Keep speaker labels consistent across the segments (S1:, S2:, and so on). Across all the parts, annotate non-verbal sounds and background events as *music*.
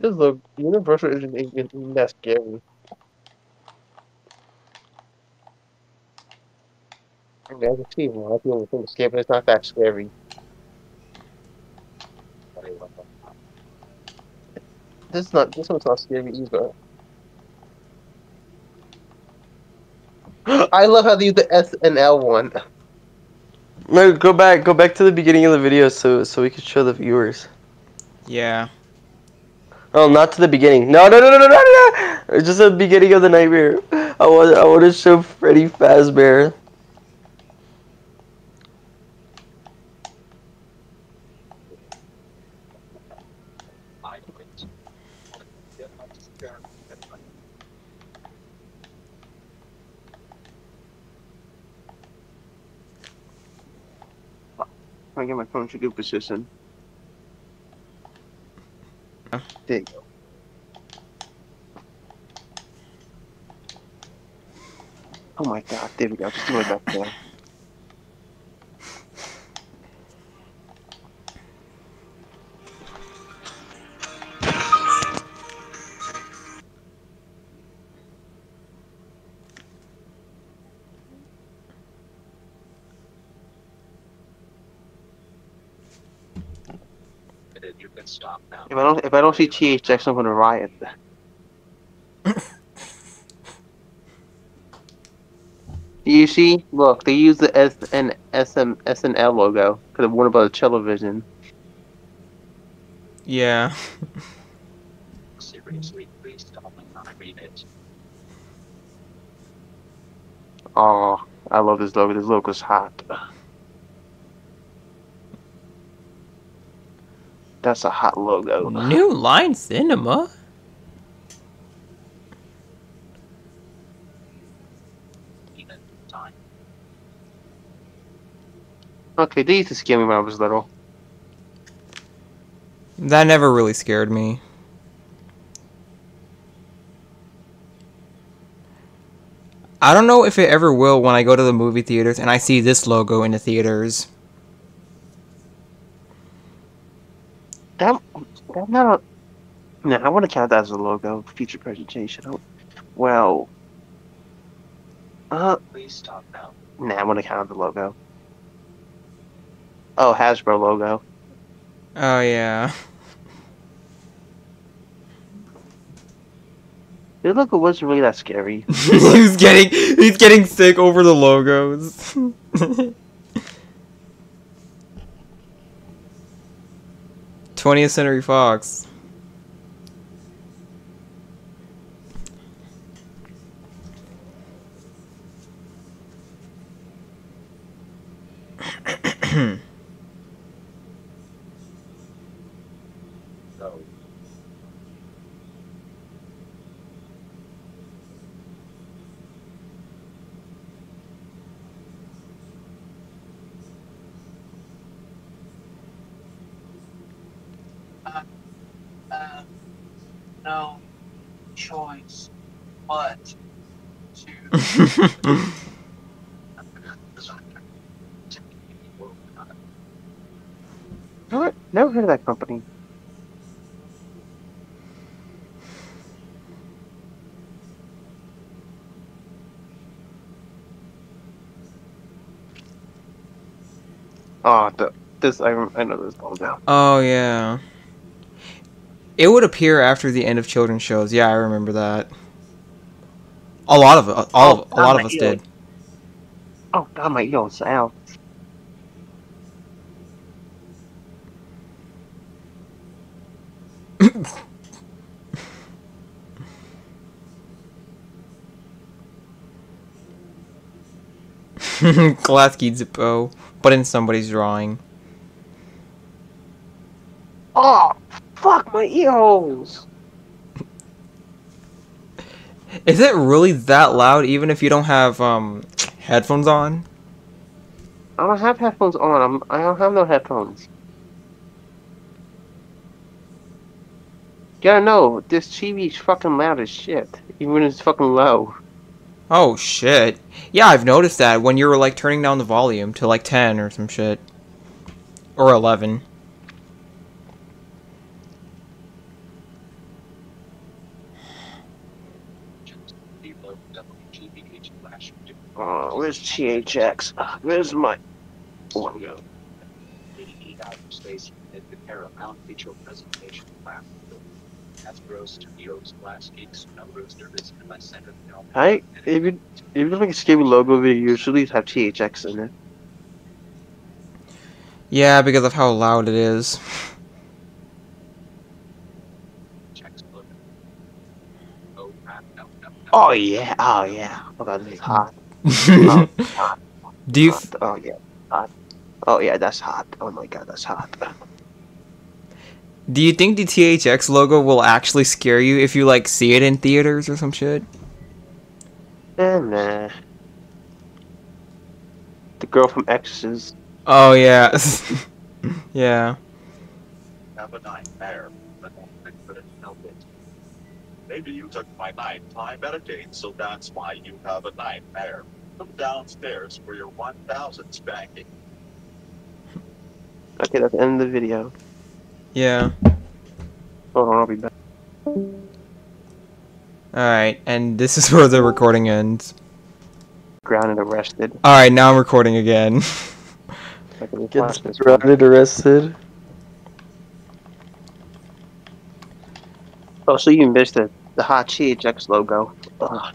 S1: This look Universal isn't even that scary. I mean, I can see a lot of people think it's scary, but it's not that scary. This is not. This one's not scary either. *gasps* I love how they use the S and L one.
S2: No, go back, go back to the beginning of the video so so we can show the viewers.
S3: Yeah.
S2: Oh, not to the beginning. No, no, no, no, no, no, no. It's just the beginning of the nightmare. I want, I want to show Freddy Fazbear.
S1: I get my phone to good position. There you go. Oh my god, there we go. Just do it back there. If I don't if I don't see THX, I'm gonna riot. *laughs* Do you see? Look, they use the S and SM SNL logo for the Warner Brothers Television.
S3: Yeah.
S4: Seriously, please stop and not read it.
S1: Oh, I love this logo. This logo's hot. That's a hot logo.
S3: New Line Cinema.
S1: Okay, they used to scare me when I was little.
S3: That never really scared me. I don't know if it ever will when I go to the movie theaters and I see this logo in the theaters.
S1: That, that not a, no, I want to count that as a logo feature presentation. Oh, Well, uh,
S4: Please stop now.
S1: nah, I want to count the logo. Oh, Hasbro logo.
S3: Oh yeah.
S1: The logo wasn't really that scary. *laughs*
S3: he's getting he's getting sick over the logos. *laughs* 20th Century Fox. *clears throat*
S4: no choice but to. *laughs*
S1: Never, never heard of that company. Oh, the, this I, rem- I know this logo.
S3: oh yeah. It would appear after the end of children's shows. Yeah, I remember that. A lot of all
S1: Oh,
S3: of, a lot of us
S1: a
S3: did.
S1: Oh God, my ears oh, out. *laughs*
S3: Klasky Csupo, but in somebody's drawing.
S1: Oh, fuck my ear holes.
S3: Is it really that loud even if you don't have um headphones on?
S1: I don't have headphones on. I'm, I don't have no headphones. Gotta know, this TV's fucking loud as shit. Even when it's fucking low.
S3: Oh shit. Yeah, I've noticed that when you were like turning down the volume to like 10 or some shit. Or 11.
S1: Where's THX? Where's my one go?
S4: the outer space in the Paramount feature presentation class. Hasbro Studios Glass Geeks numbers nervous in my center.
S1: I if you if you make a scary logo usually have THX in it.
S3: Yeah, because of how loud it is.
S4: Oh.
S1: Oh yeah, oh yeah. Oh god, this is hot.
S3: Do you f-
S1: Hot. Oh yeah, hot. Oh yeah, that's hot. Oh my god, that's hot.
S3: do you think the THX logo will actually scare you if you like see it in theaters or some shit?
S1: Eh, nah. The girl from X's.
S3: Oh yeah, *laughs* yeah.
S4: have a nightmare, but I couldn't help it. Maybe you took my night time at so that's why you have a nightmare. Come downstairs for your 1000 spanking.
S1: Okay, that's the end of the video.
S3: Yeah.
S1: Hold on, I'll be back.
S3: Alright, and this is *laughs* where the recording ends.
S1: Grounded, arrested.
S3: Alright, now I'm recording again. *laughs*
S1: Like,
S2: Gets
S1: flash this one.
S2: grounded, arrested.
S1: Oh, so you missed the the hot THX logo. Ugh.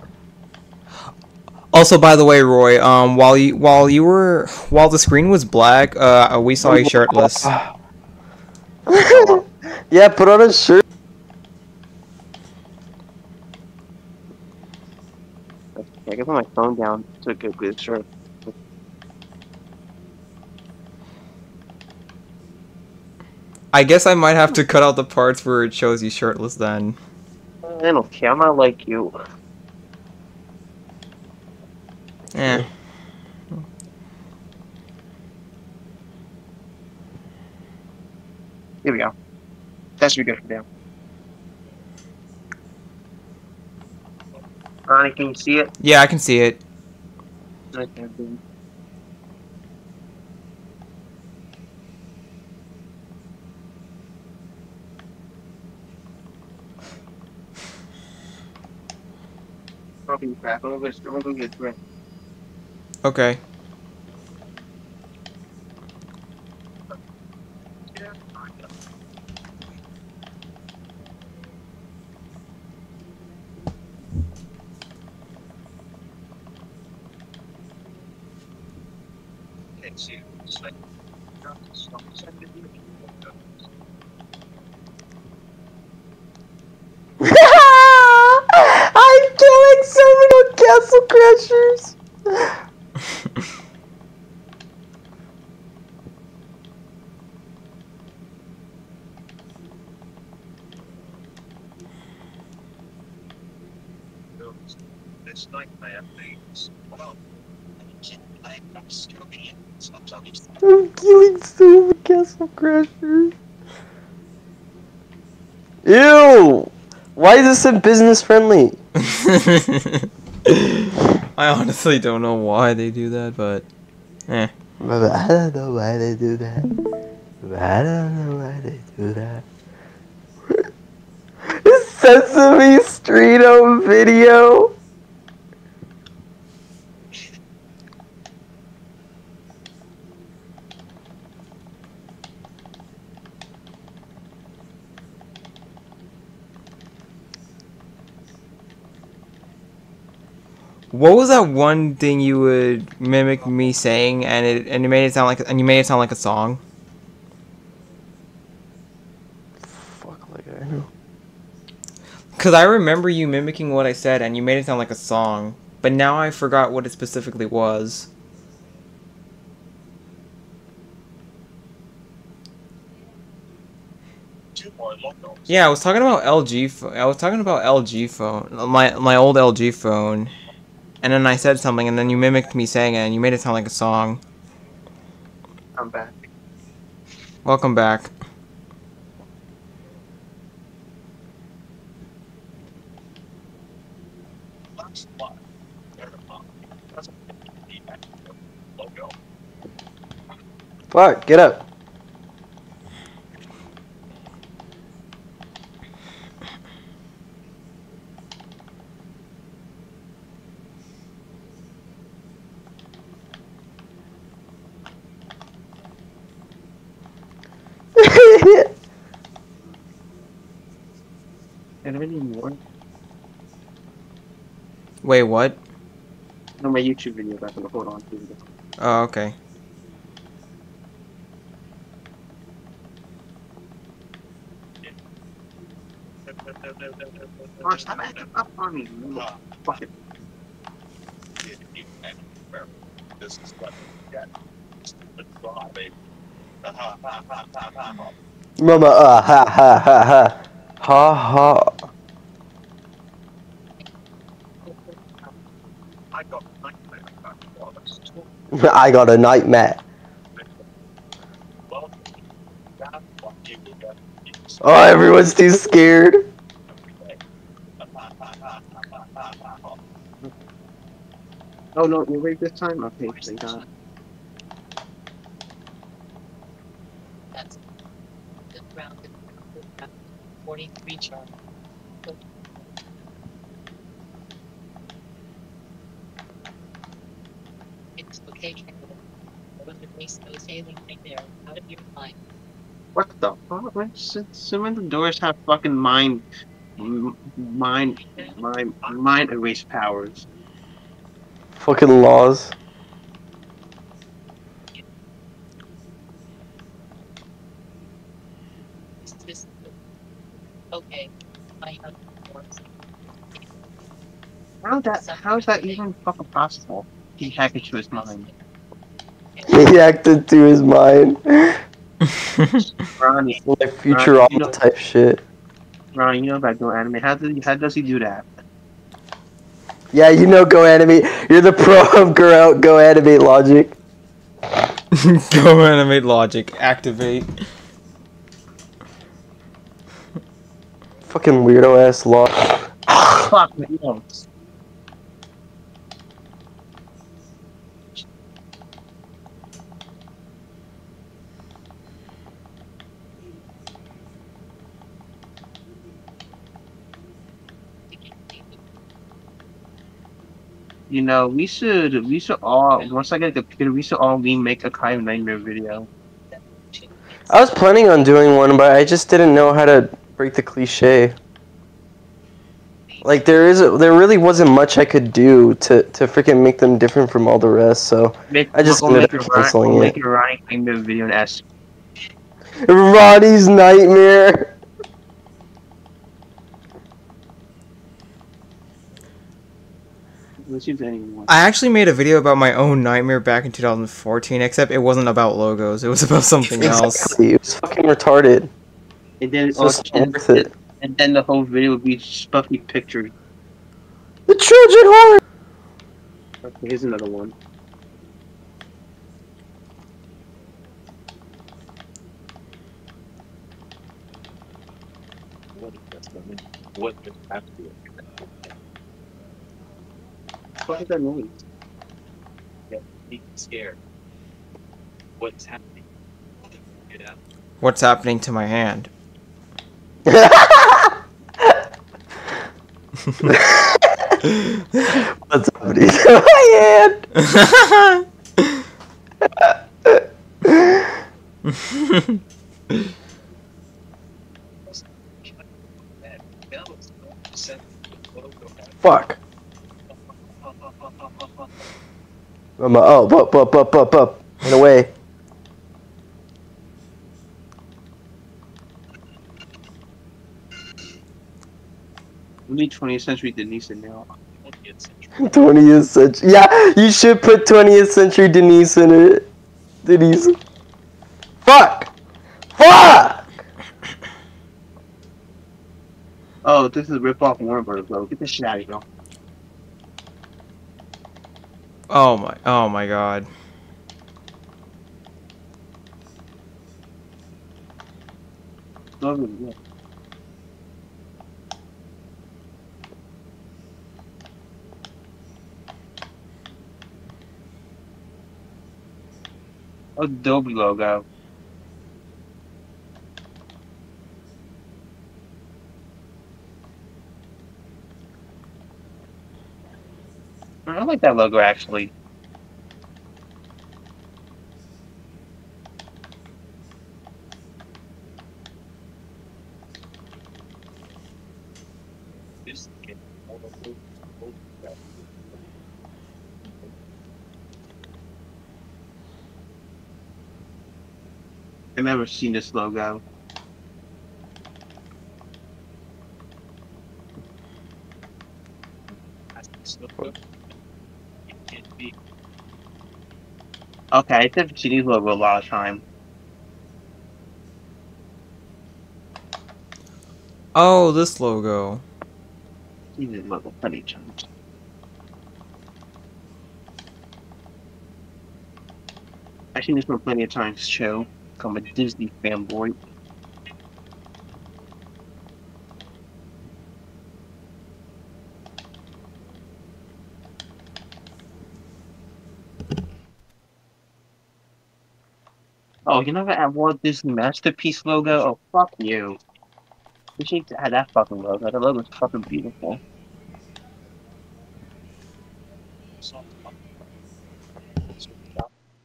S3: also, by the way, Roy, um, while you while you were while the screen was black, uh, we saw you shirtless. *laughs*
S2: yeah, put on a shirt.
S1: I can put my phone down to get a good shirt.
S3: I guess I might have to cut out the parts where it shows you shirtless then.
S1: I don't care. I'm not like you.
S3: Yeah.
S1: Here we go. That should be good for now. Ronnie, can you see it?
S3: Yeah, I can see it.
S1: Okay, be back. Go, I'm gonna go get.
S3: Okay.
S4: Can't see it. It's like, stop, send it here.
S2: I'm killing so many castle crashers.
S4: This nightmare means, well, I am stupid. Sometimes
S2: I'm killing so many castle crashers. Ew! Why is this a business friendly? *laughs*
S3: I honestly don't know why they do that, but eh.
S2: But I don't know why they do that. I don't know why they do that. *laughs* Sesame Street home video.
S3: What was that one thing you would mimic me saying and it and you made it sound like and you made it sound like a song?
S2: Fuck, like I know.
S3: Cause I remember you mimicking what I said and you made it sound like a song, but now I forgot what it specifically was.
S4: two more logos.
S3: Yeah, I was talking about LG. I was talking about LG phone, my my old LG phone, and then I said something, and then you mimicked me saying it, and you made it sound like a song.
S1: I'm back.
S3: Welcome back.
S4: Last one. Paramount. That's the logo.
S2: Fuck, get up.
S1: Can I any more?
S3: Wait, what?
S1: No, my YouTube video back on the hold on to.
S3: Oh, okay.
S1: Oh, stop acting up on me. Fuck it.
S4: This is what get.
S2: Mama, uh, ha ha ha ha. Ha ha.
S4: I got
S2: a nightmare.
S4: Well.
S2: Oh, everyone's too scared.
S1: Oh no, you're right this time? Okay, thank God.
S5: 43 charm. It's that was hailing right there, out of your mind.
S1: What the fuck? Some of the doors have fucking mind, mind, mind, mind erase powers.
S2: Fucking laws.
S1: How that? How is that even fucking possible? He hacked into his mind.
S2: He acted to his mind. *laughs*
S1: Ronnie,
S2: Like Futurama type shit.
S1: Ronnie, you know about Go Animate. How does he, how does he do that?
S2: Yeah, you know Go Animate. You're the pro *laughs* of Go, Go Animate logic. *laughs*
S3: Go animate logic. Activate.
S2: Fucking weirdo ass law.
S1: Fuck me, no. You know, we should we should all once I get a computer, we should all remake a Kai of Nightmare video.
S2: I was planning on doing one, but I just didn't know how to break the cliche. Like there is, there really wasn't much I could do to to freaking make them different from all the rest. So
S1: Make,
S2: I just ended
S1: make
S2: up
S1: a
S2: canceling it.
S1: Make a Ryan Nightmare video and ask.
S2: Ronnie's nightmare.
S1: Let's use anyone.
S3: I actually made a video about my own nightmare back in 2014, except it wasn't about logos. It was about *laughs* something else.
S2: It was fucking retarded.
S1: And then
S2: It's just
S1: and,
S2: worth it.
S1: and then the whole video would be Spuffy pictures.
S2: The Trojan horse.
S1: Okay, here's another one.
S4: What is this? I mean, What is happening?
S1: What is that noise?
S4: Be scared. What's happening? Get out.
S3: What's happening to my hand? *laughs*
S2: What's happening to my hand? *laughs* Fuck. Mama, oh, up, up, up, up, up, and away.
S1: We need 20th century Denise in now.
S2: 20th century. Yeah, you should put 20th century Denise in it. Denise. Fuck! Fuck!
S1: Oh, this is a rip off Warner Brothers, bro. Get this shit out of here.
S3: Oh my, oh my god.
S1: Go over there. Adobe logo. like that logo actually. I've never seen this logo. Okay, I did see these logo a lot of time.
S3: Oh, this logo.
S1: Seen this logo plenty of times. I've seen this one plenty of times too. I'm a Disney fanboy. Oh, you never had Walt Disney Masterpiece logo? Oh, fuck you. We should have that fucking logo. The logo's fucking beautiful.
S4: something.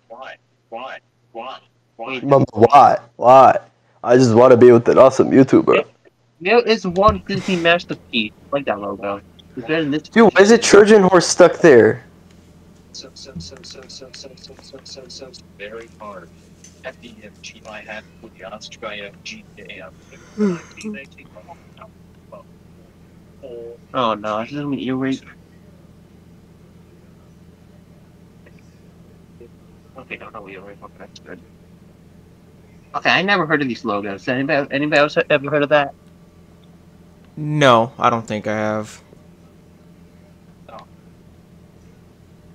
S4: Why? Why? Why? Why?
S2: Mama, why? Why? I just want to be with an awesome YouTuber.
S1: There is one Disney masterpiece. I like that logo. It's better than this.
S2: Dude, why is a Trojan horse stuck there?
S4: So, so, so, so, so, so, so, so, so, so, so, very hard. F E F G I hat with the Australia G A M.
S1: Oh no, this is an ear rape. Okay, no, no ear rape. Okay, that's good. Okay, I never heard of these logos. Anybody, anybody else ever heard of that?
S3: No, I don't think I have. Oh.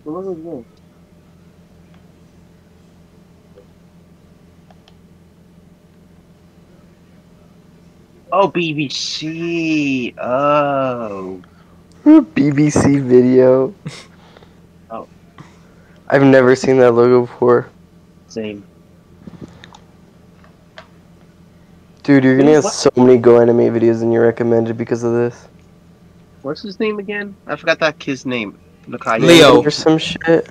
S1: What was this? Oh, BBC. Oh.
S2: BBC video.
S1: Oh.
S2: I've never seen that logo before.
S1: Same.
S2: Dude, you're gonna
S1: have
S2: so many Go Animate videos in your recommended because of this.
S1: What's his name again? I forgot that kid's name. Look, I
S3: Leo.
S2: Or some shit.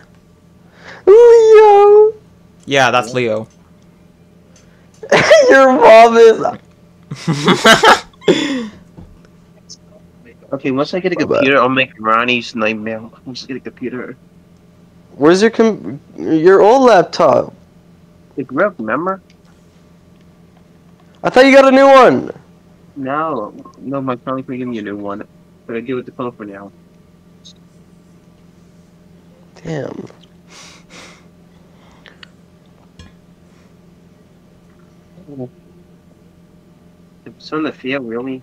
S2: Leo!
S3: Yeah, that's Leo.
S2: your mom is. *laughs*
S1: Okay, once I get a
S2: My bad.
S1: computer, I'll make Ronnie's nightmare. Once I get a computer.
S2: Where's your com- your old laptop?
S1: It up, remember?
S2: I thought you got a new one.
S1: No, no, my family can give me a new one. But I deal with the phone for now.
S2: Damn.
S1: Oh. Persona fear really?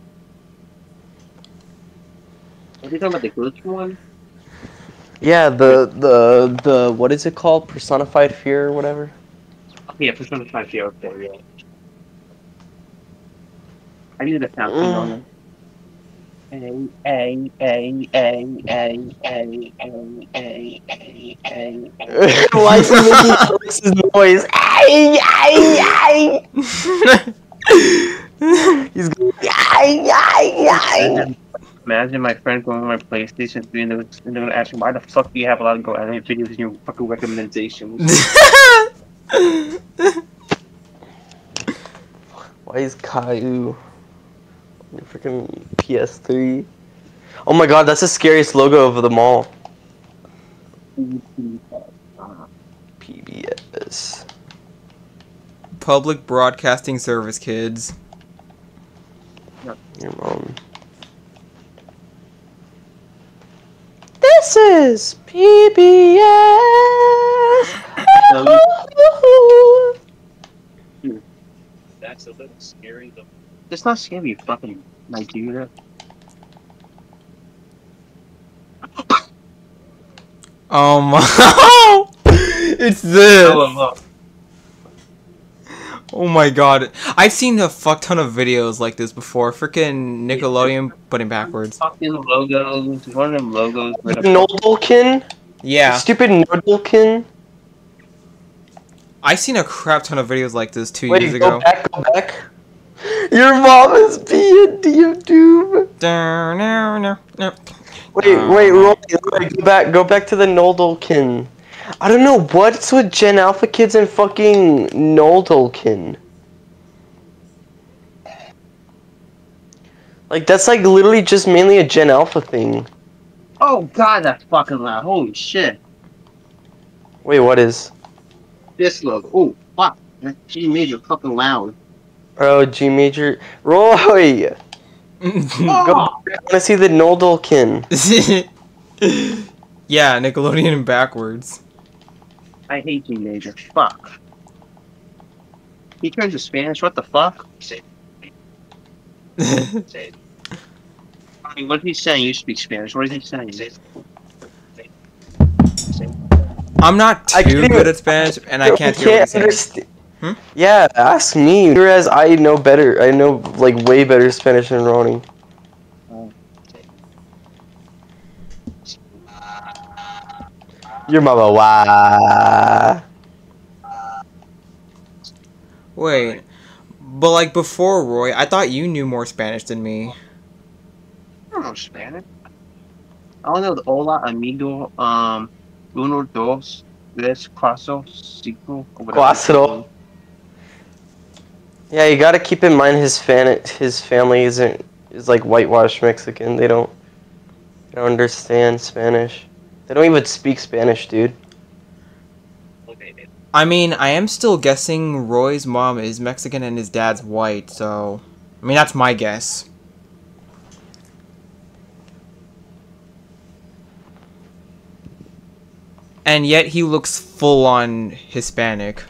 S1: Are you talking about the glitch one?
S2: Yeah, the the the what is it called? Personified fear or whatever.
S1: Oh, yeah, personified fear. Okay, yeah. I need a sound
S2: mm.
S1: on
S2: Why is he making *laughs* noise? *laughs* *laughs* He's going ay, ay, ay.
S1: Imagine, imagine my friend going on my PlayStation 3 and they're, and they're gonna ask me, why the fuck do you have a lot of go animate videos in your fucking recommendations? *laughs*
S2: Why is Caillou on your freaking PS3? Oh my god, that's the scariest logo of them all. PBS.
S3: Public Broadcasting Service, kids.
S2: Your mom. This is PBS. Um, hmm.
S4: That's a little scary. though.
S1: It's not scary, you fucking Nigeria.
S3: Oh um, *laughs* my! it's this.
S1: Oh.
S3: My god. I've seen a fuck ton of videos like this before. Freaking Nickelodeon putting backwards.
S1: Fucking logos. One of them logos. with a-
S3: Yeah.
S2: Stupid Nodalkin?
S3: I've seen a crap ton of videos like this two
S2: Wait,
S3: years
S2: go
S3: ago.
S2: back, go back. Your mom is B&D of Doom.
S3: Down, no, no, no.
S2: Wait, wait, Roy, Roy, go back, go back to the Nodalkin. I don't know, what's with Gen Alpha kids and fucking Nodalkin? Like that's like literally just mainly a Gen Alpha thing.
S1: Oh god, that's fucking loud. Holy shit.
S2: Wait, what is?
S1: This look. Oh, fuck. That G major fucking loud.
S2: Oh, G major. Roy, *laughs*
S1: Oh,
S2: I want to see the Noldolkin. *laughs*
S3: yeah, Nickelodeon backwards.
S1: I hate G major. Fuck. He turned to Spanish. What the fuck?
S4: Say, *laughs*
S3: I
S4: say,
S1: mean, what is he saying? You speak Spanish. What is he saying?
S3: I'm not
S2: I
S3: too
S2: can't
S3: good at Spanish, and I can't
S2: I
S3: hear what he's saying.
S2: understand.
S3: Hmm?
S2: Yeah, ask me. Whereas I know better. I know like way better Spanish than Ronnie. Your mama, wah.
S3: Wait, but like before Roy, I thought you knew more Spanish than me.
S1: I don't know Spanish. I only know the hola, amigo, um, uno, dos, tres, cuatro, cinco.
S2: Cuatro. Yeah, you gotta keep in mind his fan his family isn't is like whitewashed Mexican. They don't they don't understand Spanish. They don't even speak Spanish, dude.
S3: I mean, I am still guessing Roy's mom is Mexican and his dad's white, so I mean that's my guess. And yet he looks full on Hispanic.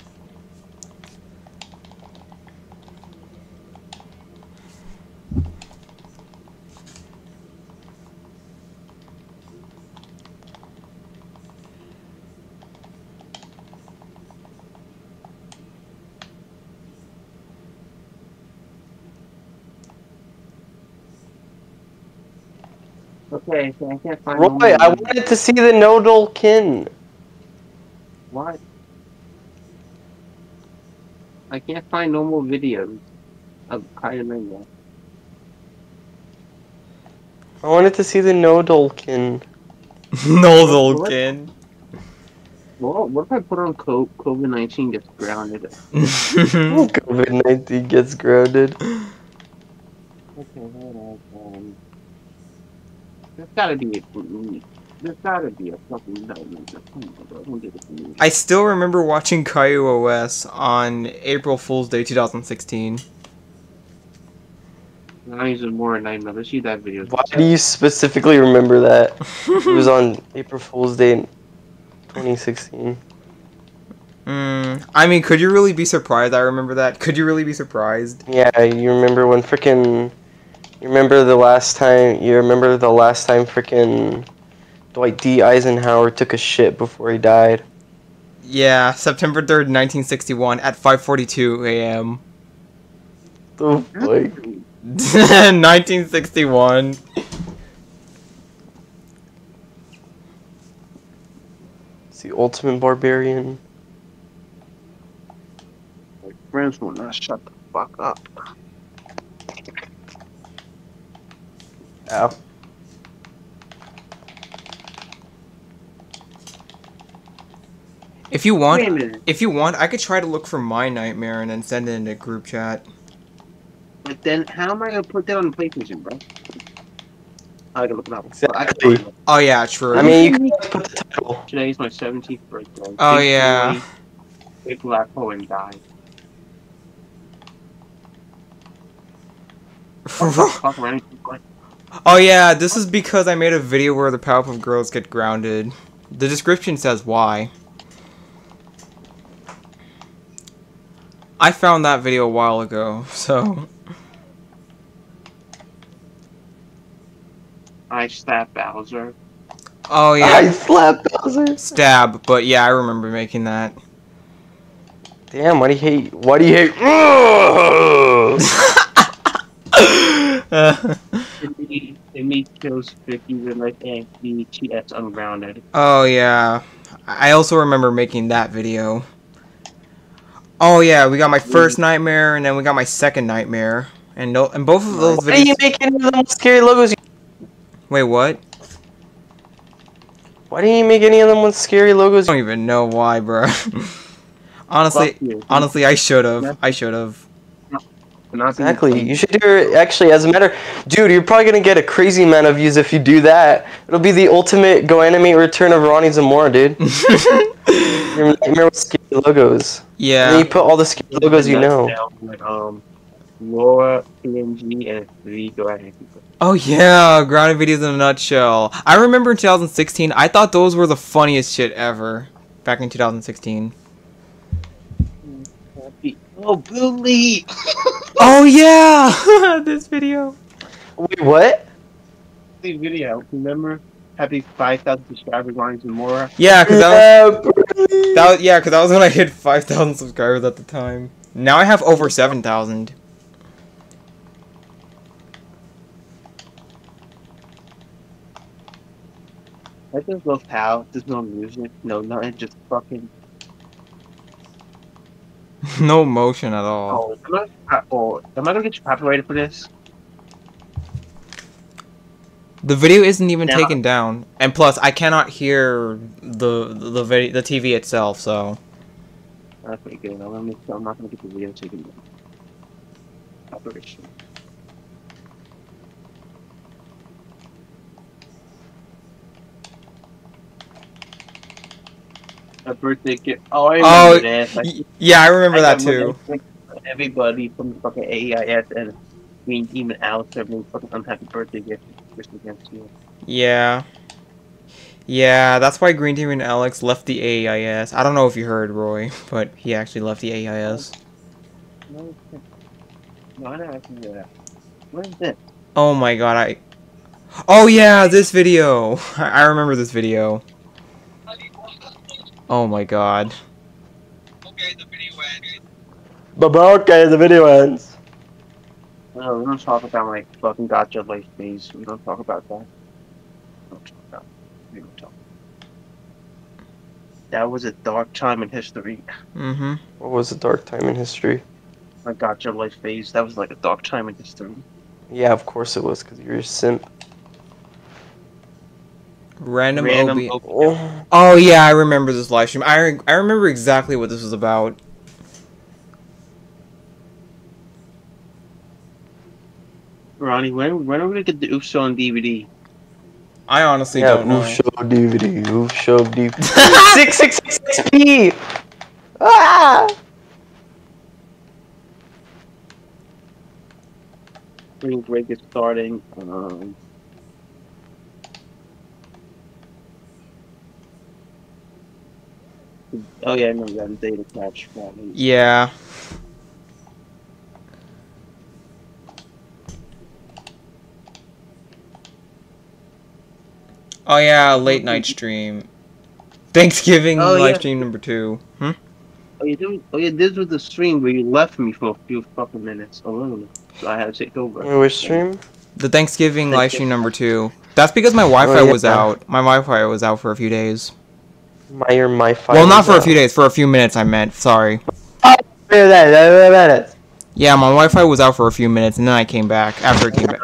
S1: Okay, so I can't find.
S2: Roy, I wanted to see the Nodolkin.
S1: What? I can't find no more videos of Iron Man.
S2: I wanted to see the Nodolkin. *laughs*
S3: no, Zolkin.
S1: Well, what if I put on COVID nineteen gets grounded? *laughs* *laughs*
S2: COVID nineteen gets grounded.
S1: Okay, hold on. Um, there's gotta be a there's gotta be a fucking development. Come on, bro. Don't get it from me.
S3: I still remember watching Caillou OS on April Fool's Day 2016.
S1: Now he's in more nightmare. Let's see that video.
S2: Why do you specifically remember that? It was on *laughs* April Fool's Day 2016.
S3: Mm, I mean, could you really be surprised? I remember that. Could you really be surprised?
S2: Yeah, you remember when frickin' You remember the last time? You remember the last time frickin' Dwight D. Eisenhower took a shit before he died?
S3: Yeah, September 3rd, 1961, at 5:42 a.m.
S2: The fuck? *laughs*
S3: 1961.
S2: It's the ultimate barbarian.
S1: My friends will not shut the fuck up.
S2: Ow.
S3: If you want,
S1: Wait a minute.
S3: if you want, I could try to look for my nightmare and then send it in a group chat.
S1: But then, how am I gonna put that on the PlayStation, bro? I gotta look it up.
S2: Exactly.
S3: Oh yeah, true.
S2: I mean, you can *laughs* put the title.
S1: Today's my 17th birthday.
S3: Oh,
S1: Big
S3: yeah.
S1: boy, Big black hole and died. Fuck around.
S3: Oh yeah, this is because I made a video where the Powerpuff Girls get grounded. The description says why. I found that video a while ago, *laughs* so
S1: I stabbed Bowser.
S3: oh yeah.
S2: I
S3: yeah,
S2: slapped Bowser.
S3: stab. But yeah, I remember making that.
S2: Damn, why do you hate? Why do you hate? Ugh! *laughs* *laughs*
S1: It made, it made kills 50 with like the TS ungrounded.
S3: oh yeah, I also remember making that video. Oh yeah, we got my first mm. nightmare, and then we got my second nightmare, and no, and both of those
S2: Why do you
S3: videos.
S2: make any of them scary logos?
S3: Wait, what?
S2: Why didn't you make any of them with scary logos?
S3: I don't even know why, bro. *laughs* honestly, honestly, I should have. I should have.
S1: For not
S2: Exactly. You should do it. Actually, as a matter, dude, you're probably gonna get a crazy amount of views if you do that. It'll be the ultimate go animate return of Ronnie Zamora, dude. *laughs* Remember remember with scary logos? And then
S3: yeah.
S2: you put all the scary logos you know.
S1: Like, um, Laura, PNG, and three go.
S3: Oh yeah, grounded videos in a nutshell. I remember in 2016, I thought those were the funniest shit ever. Back in 2016.
S1: Oh, bully!
S3: Oh yeah, *laughs* this video.
S2: Wait, what?
S1: The video, remember? Happy 5,000 subscribers, Ronnie Zamora.
S3: Yeah, cause that was,
S2: Yeah,
S3: that was yeah, cause that was when I hit 5,000 subscribers at the time. Now I have over 7,000.
S1: I just love how there's no music, no nothing, just fucking. *laughs*
S3: no motion at all.
S1: Oh, am I, oh, am I gonna get you copyrighted for this?
S3: The video isn't even taken down, and plus I cannot hear the the video, the TV itself. So
S1: That's pretty good. I'm, gonna I'm not gonna get the video taken down. Operation. A birthday gift. Oh, I oh, remember
S3: Oh.
S1: Like,
S3: yeah, I remember
S1: I
S3: that too.
S1: Everybody from the fucking AEIS and Green Demon Alex everyone fucking unhappy birthday gift against you.
S3: Yeah. Yeah, that's why Green Team and Alex left the AEIS. I don't know if you heard Roy, but he actually left the AEIS.
S1: No, no, I don't actually do that. What is this?
S3: Oh my god, I. Oh yeah, this video. *laughs* I remember this video. Oh my god.
S6: Okay, the video ends.
S2: But but okay, the video ends.
S1: No, we don't talk about my fucking Gacha Life phase. We don't talk about that. We don't talk about. We don't talk. That was a dark time in history.
S3: Mm-hmm.
S2: What was a dark time in history?
S1: My Gacha Life phase. That was like a dark time in history.
S2: Yeah, of course it was, because you're a simp.
S3: Random,
S1: Random
S3: OB.
S1: op-
S2: Oh,
S3: Oh yeah, I remember this live stream. I re- I remember exactly what this was about.
S1: Ronnie, when when are we gonna get the UFO on DVD?
S3: I honestly
S2: yeah,
S3: don't know.
S2: oof show DVD, oof show DVD. *laughs* six six six six P. Ah!
S1: Spring break is starting. Um, oh yeah, I remember that data catch. Ronnie.
S3: Yeah. Oh yeah, late night stream. *laughs* Thanksgiving
S1: Oh,
S3: live
S1: yeah.
S3: stream number two. Hmm?
S1: Oh yeah, this, oh yeah, this was the stream where you left me for a few fucking minutes alone, so I had to take over.
S2: Wait, Which stream?
S3: The Thanksgiving live stream number two. That's because my Wi-Fi
S2: Oh, yeah.
S3: was out. My Wi-Fi was out for a few days.
S2: My or my file.
S3: well, not for a few days. For a few minutes, I meant. Sorry.
S2: days.
S3: Yeah, my Wi-Fi was out for a few minutes, and then I came back after it came back.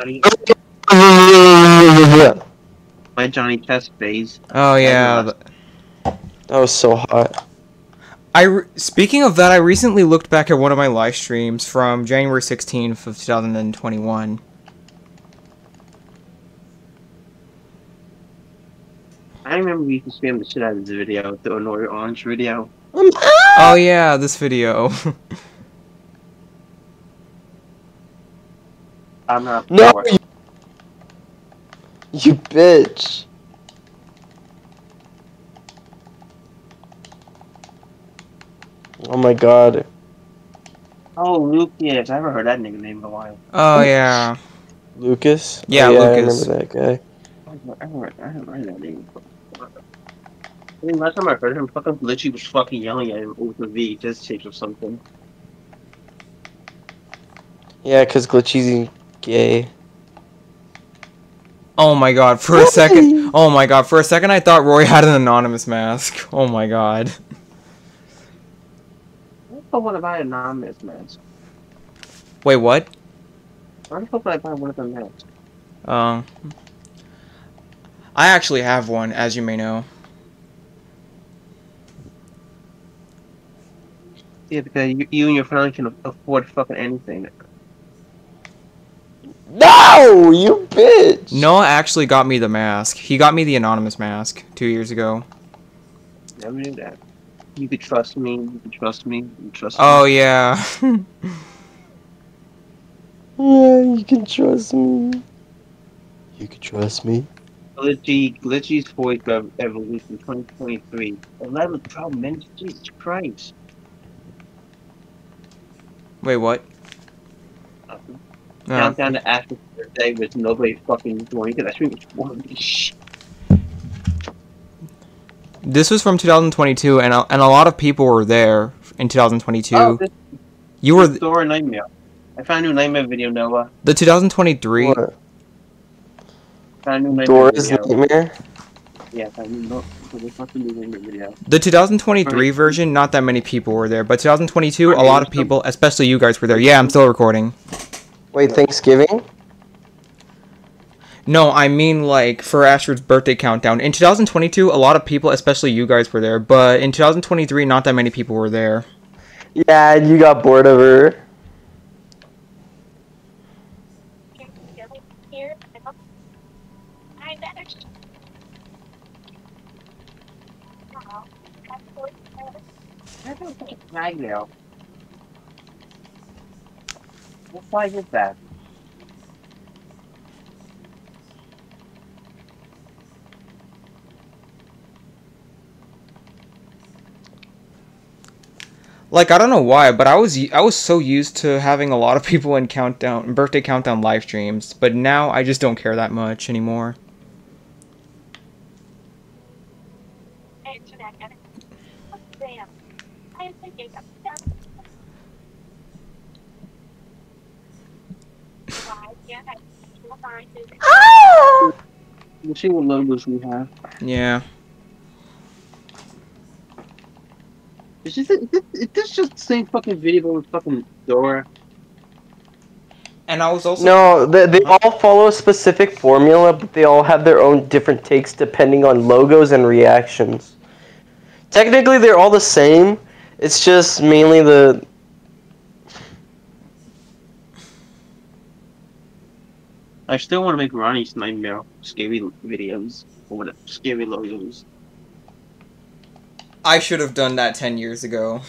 S1: My Johnny *laughs* Test phase.
S3: Oh yeah.
S2: That was so hot.
S3: I re- speaking of that, I recently looked back at one of my live streams from January 16th of 2021.
S1: I remember we used to spam the shit out of this video, the Honor Orange video. *laughs*
S3: Oh yeah, this video. *laughs*
S1: I'm not.
S2: No, you, you bitch. Oh my god.
S1: Oh, Lucas. I haven't heard that nigga name in a while.
S3: oh yeah.
S2: Lucas?
S3: Yeah,
S2: Oh,
S3: Lucas.
S2: I remember that guy.
S1: I haven't, I haven't, I haven't heard that name. I mean, last time I heard him, fucking literally was fucking yelling at him with a V, just shapes or something.
S2: Yeah, because Glitchy's gay.
S3: Oh my god. For a second. Oh my god. For a second, I thought Roy *laughs* had an anonymous mask. Oh my god.
S1: What the fuck would I buy a anonymous mask?
S3: Wait, what?
S1: Why the fuck would I buy one of them masks?
S3: Um. I actually have one, as you may know.
S1: Yeah, because you, you and your family can afford fucking anything.
S2: No, you bitch.
S3: Noah actually got me the mask. He got me the anonymous mask two years ago.
S1: Never knew that. You could trust me. You could trust me. You could trust
S3: Oh yeah. *laughs*
S2: Yeah, you can trust me. You can trust me.
S1: me. Glitchy, Glitchy's voice Rev- evolution 2023. 11, 12 minutes. Jesus Christ.
S3: Wait, what?
S1: Nothing.
S3: No.
S1: Countdown to Ash's birthday with nobody fucking joining because that stream was boring shit.
S3: This was from 2022, and a, and a lot of people were there in 2022.
S1: Oh, this
S3: you were
S1: is Dora Nightmare. I found a new Nightmare video, Noah.
S3: the 2023.
S2: What?
S1: Found a new Nightmare
S2: Dora's
S1: video.
S2: nightmare.
S1: Yeah, found a new no, there's fucking new Nightmare video.
S3: The 2023 version, not that many people were there, but 2022, a lot of people, especially you guys, were there. Yeah, I'm still recording.
S2: Wait, Thanksgiving?
S3: No, I mean like for Ashford's birthday countdown. In 2022, a lot of people, especially you guys, were there, but in 2023, not that many people were there.
S2: Yeah, and you got bored of her.
S5: Here, I better. Oh, that's so sad.
S1: I don't think it's What flag is that?
S3: Like I don't know why, but I was I was so used to having a lot of people in countdown birthday countdown live streams, but now I just don't care that much anymore.
S5: Hey, Jeanette, I- oh, Damn. I am thinking of Why can't I find it?
S1: We'll see what logos we have.
S3: Yeah.
S1: Is this, is this, just the same fucking video with fucking Dora?
S3: And I was also
S2: No, they, they all follow a specific formula, but they all have their own different takes depending on logos and reactions. Technically, they're all the same. It's just mainly the.
S1: I still want to make Ronnie's Nightmare scary videos. Or whatever, scary logos.
S3: I should have done that 10 years ago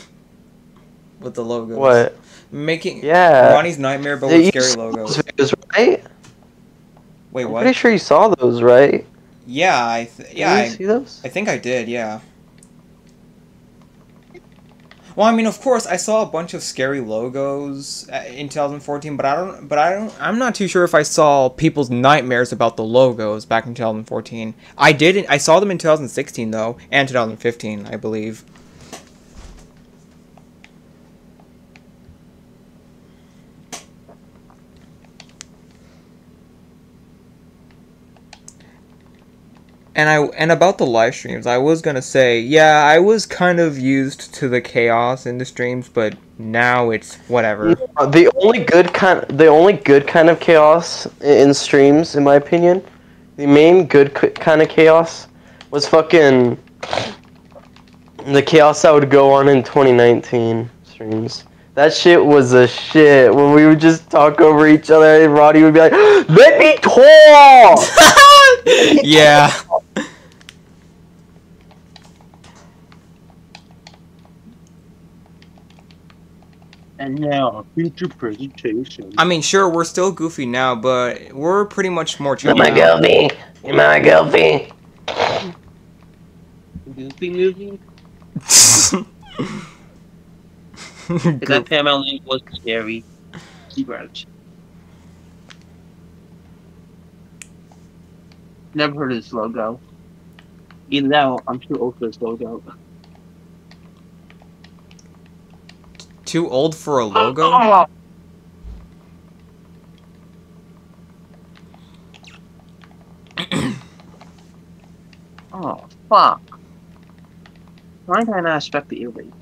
S3: with the logos.
S2: What?
S3: Making
S2: Yeah.
S3: Ronnie's nightmare but
S2: Yeah,
S3: with scary
S2: saw
S3: logos.
S2: those videos, right?
S3: Wait,
S2: I'm
S3: what?
S2: pretty sure you saw those, right?
S3: Yeah, I th- yeah,
S2: Did you
S3: I,
S2: see those?
S3: I think I did, yeah. Well, I mean, of course, I saw a bunch of scary logos uh, in 2014, but I don't, but I don't, I'm not too sure if I saw people's nightmares about the logos back in 2014. I didn't. I saw them in 2016 though, and 2015, I believe. And I and about the live streams, I was gonna say, yeah, I was kind of used to the chaos in the streams, but now it's whatever.
S2: Uh, The only good kind, the only good kind of chaos in streams, in my opinion, the main good kind of chaos was fucking the chaos that would go on in 2019 streams. That shit was a shit when we would just talk over each other and Roddy would be like, *gasps* "Let me talk." *laughs* *laughs*
S3: yeah.
S1: And now, a feature presentation.
S3: I mean, sure, we're still goofy now, but we're pretty much more chill
S2: Am I goofy? Am I goofy?
S1: Goofy movie? *laughs* That Paramount Link was scary. Secret. Never heard of this logo. Even that or I'm too old for this logo.
S3: Too old for a logo?
S1: Oh, *clears throat* oh fuck. Why did I not expect the earring?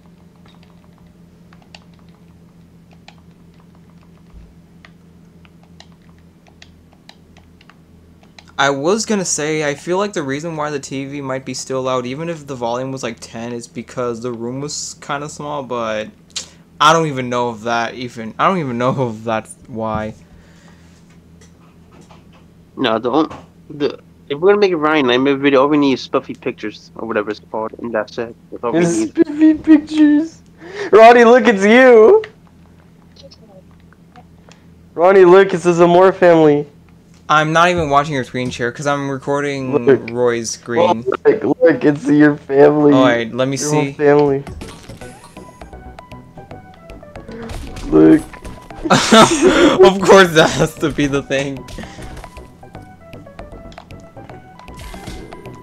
S3: I was gonna say, I feel like the reason why the TV might be still loud, even if the volume was like 10, is because the room was kind of small, but I don't even know if that even, I don't even know *laughs* if that's why.
S1: No, the on- the if we're gonna make a Ryan Nightmare video, all we need is stuffy pictures or whatever it's called, and that's it. That's all we need.
S2: Spiffy pictures. Ronnie, look, it's you. Ronnie, look, it's the Zamora family.
S3: I'm not even watching your screen share because I'm recording
S2: Look.
S3: Roy's screen.
S2: Look, look, it's your family.
S3: All right, let me
S2: Your whole
S3: see.
S2: family. Look. *laughs*
S3: of course, that has to be the thing.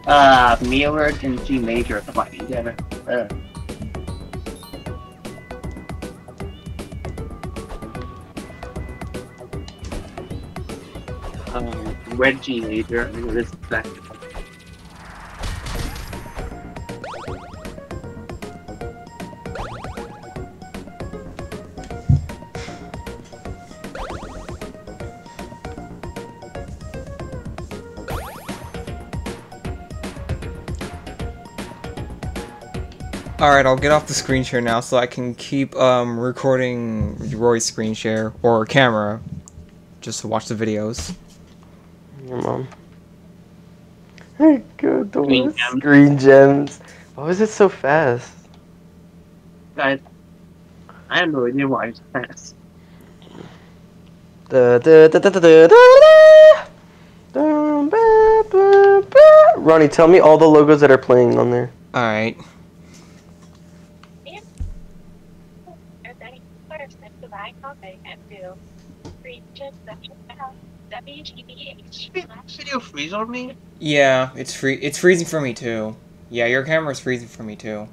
S1: Uh, Miller and G major. Come on, together. Uh, um, red G major. I think this is
S3: Alright, I'll get off the screen share now so I can keep um, recording Roy's screen share or camera just to watch the videos.
S2: Your mom. Hey, Good, the
S1: Green gems.
S2: Green gems. Why was it so fast?
S1: Guys, I have no idea why it's fast.
S2: Da, da, da, da, da, da. Ronnie, tell me all the logos that are playing on there.
S3: Alright.
S5: If any person provide comment and do region such as WGBH.
S1: Video freeze on me?
S3: Yeah, it's free. It's freezing for me too. Yeah, your camera's freezing for me too.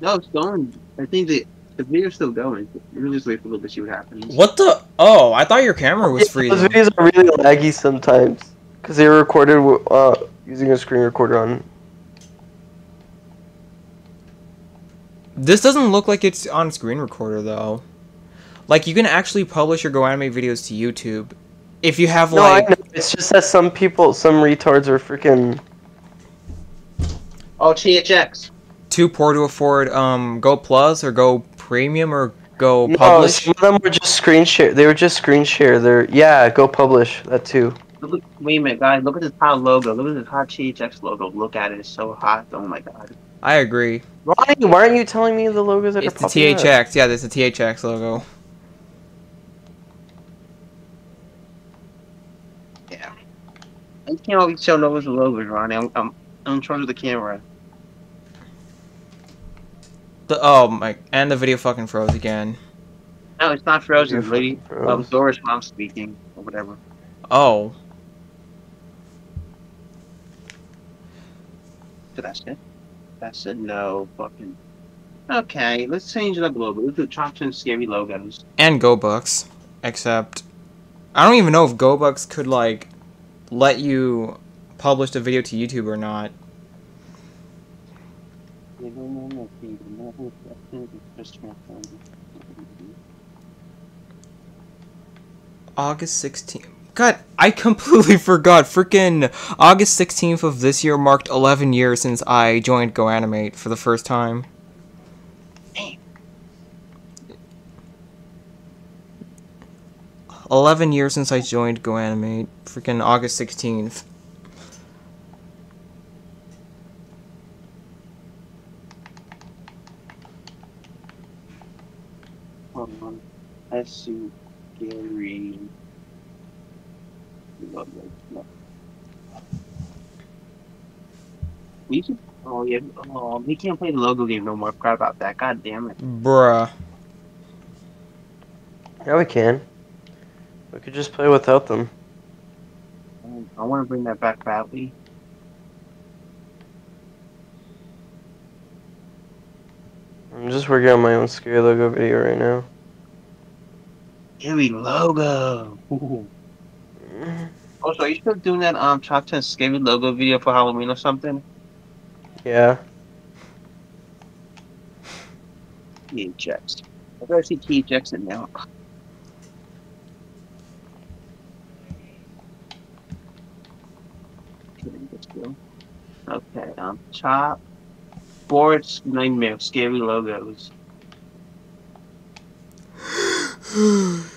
S1: No, it's going. I think that the video's still going. We'll just wait for a little bit to see what happens.
S3: What the? Oh, I thought your camera was freezing.
S2: Those videos are really laggy sometimes. Because they were recorded wi- uh, using a screen recorder on.
S3: This doesn't look like it's on screen recorder though. Like you can actually publish your Go Anime videos to YouTube if you have
S2: No,
S3: like
S2: I know. It's just that some people, some retards are freaking.
S1: Oh, THX.
S3: too poor to afford um Go Plus or Go Premium or Go
S2: No,
S3: Publish.
S2: some of them were just screen share. They were just screen share. They're yeah, go publish that too.
S1: Look, wait a minute, guys. Look at this hot logo. Look at this hot THX logo. Look at it. It's so hot. Oh my god.
S3: I agree.
S2: Ronnie, why aren't you telling me the logos that
S3: It's
S2: are
S3: the
S2: popping up?
S3: THX. Yeah, there's the THX logo.
S1: I can't always show no the logos, Ronnie. I'm, I'm, I'm in charge of the camera.
S3: The oh my and the video fucking froze again.
S1: No, it's not frozen,
S2: You're
S1: lady.
S2: fucking froze.
S1: Um, Doris mom speaking or whatever.
S3: Oh.
S1: So that's it. That's it. No fucking. Okay, let's change it up a little bit. Let's do chops and scary logos.
S3: and GoBucks, except I don't even know if GoBucks could like let you publish the video to YouTube or not. August 16th. God, I completely *laughs* forgot. Freaking August 16th of this year marked 11 years since I joined GoAnimate for the first time.
S1: Damn.
S3: 11 years since I joined GoAnimate. Freaking August 16th.
S1: Hold on. Let's see. Scary. logo. No. We should. Oh yeah. Oh, we can't play the logo game no more. Forgot about that. God damn it.
S3: Bruh.
S2: Yeah, we can. We could just play without them.
S1: I want to bring that back badly.
S2: I'm just working on my own scary logo video right now.
S1: Scary logo. Ooh. *laughs* Also, are you still doing that um top ten scary logo video for Halloween or something?
S2: Yeah.
S1: THX. I gotta see THX in now. Okay, let's go. Okay, um, top sports nightmare scary logos. *gasps*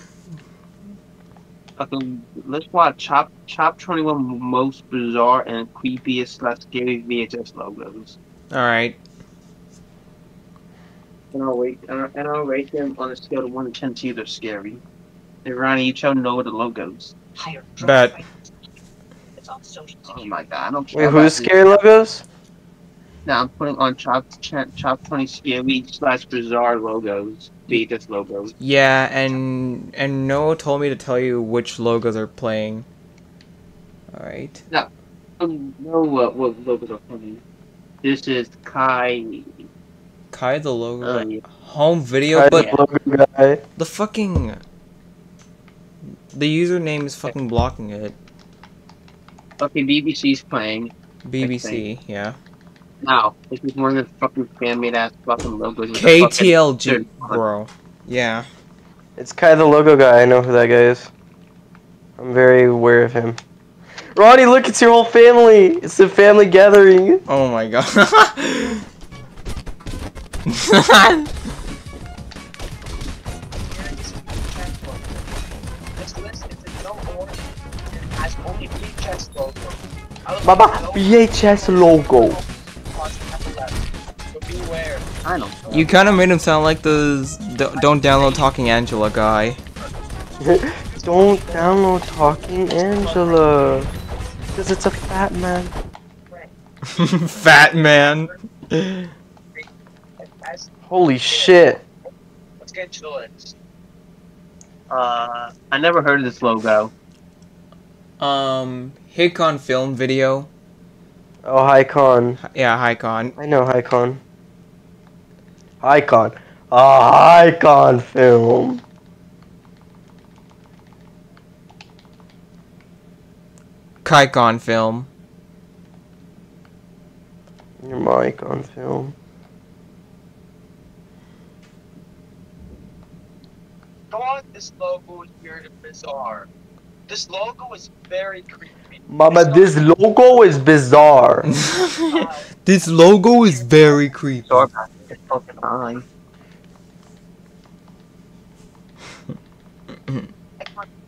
S1: fucking let's watch Chop Chop Twenty One most bizarre and creepiest slash scary VHS logos.
S3: All right.
S1: And I'll rate and I'll, rate them on a scale of one to ten. See if they're scary. And Ronnie, you tell know the logos.
S5: Higher.
S3: Bet.
S5: It's on social
S1: Oh my god, I don't care.
S2: Wait,
S1: about
S2: who's
S1: this.
S2: scary logos?
S1: Now I'm putting on Chop Ch- Chop Twenty scary slash bizarre logos. VHS logos.
S3: Yeah, and and Noah told me to tell you which logos are playing. All right.
S1: No, um, no, what what logos are funny? This is Kai.
S3: Kai the logo
S1: Oh, yeah.
S3: home video,
S2: Guy,
S3: but
S2: the logo guy.
S3: the fucking the username is fucking blocking it.
S1: Okay, BBC's playing.
S3: BBC, yeah.
S1: Now, this is one of the fucking fan made ass fucking logos. with the fucking-
S3: KTLG, bro. Yeah.
S2: It's Kai the logo guy. I know who that guy is. I'm very aware of him. Ronnie, look, it's your whole family. It's a family gathering.
S3: Oh my god. *laughs* *laughs*
S2: Baba, BHS logo.
S1: I know.
S3: you kind of made him sound like the don't download Talking Angela guy. *laughs*
S2: Don't download Talking Angela. Because it's a fat man. *laughs*
S3: Fat man.
S2: Holy shit.
S5: let's get into the list.
S1: Uh, I never heard of this logo.
S3: Um, Hikon film video.
S2: Oh, Hycon.
S3: Yeah, Hikon.
S2: I know Hycon. Hycon. A Hycon film.
S3: Kaikon film.
S2: Your mic on film.
S5: God, this logo is weird and bizarre. This logo is very creepy.
S2: Mama,
S5: It's
S2: this
S5: not-
S2: logo is bizarre. *laughs*
S5: uh,
S3: this logo is very creepy.
S1: Sorry about it. It's fucking fine.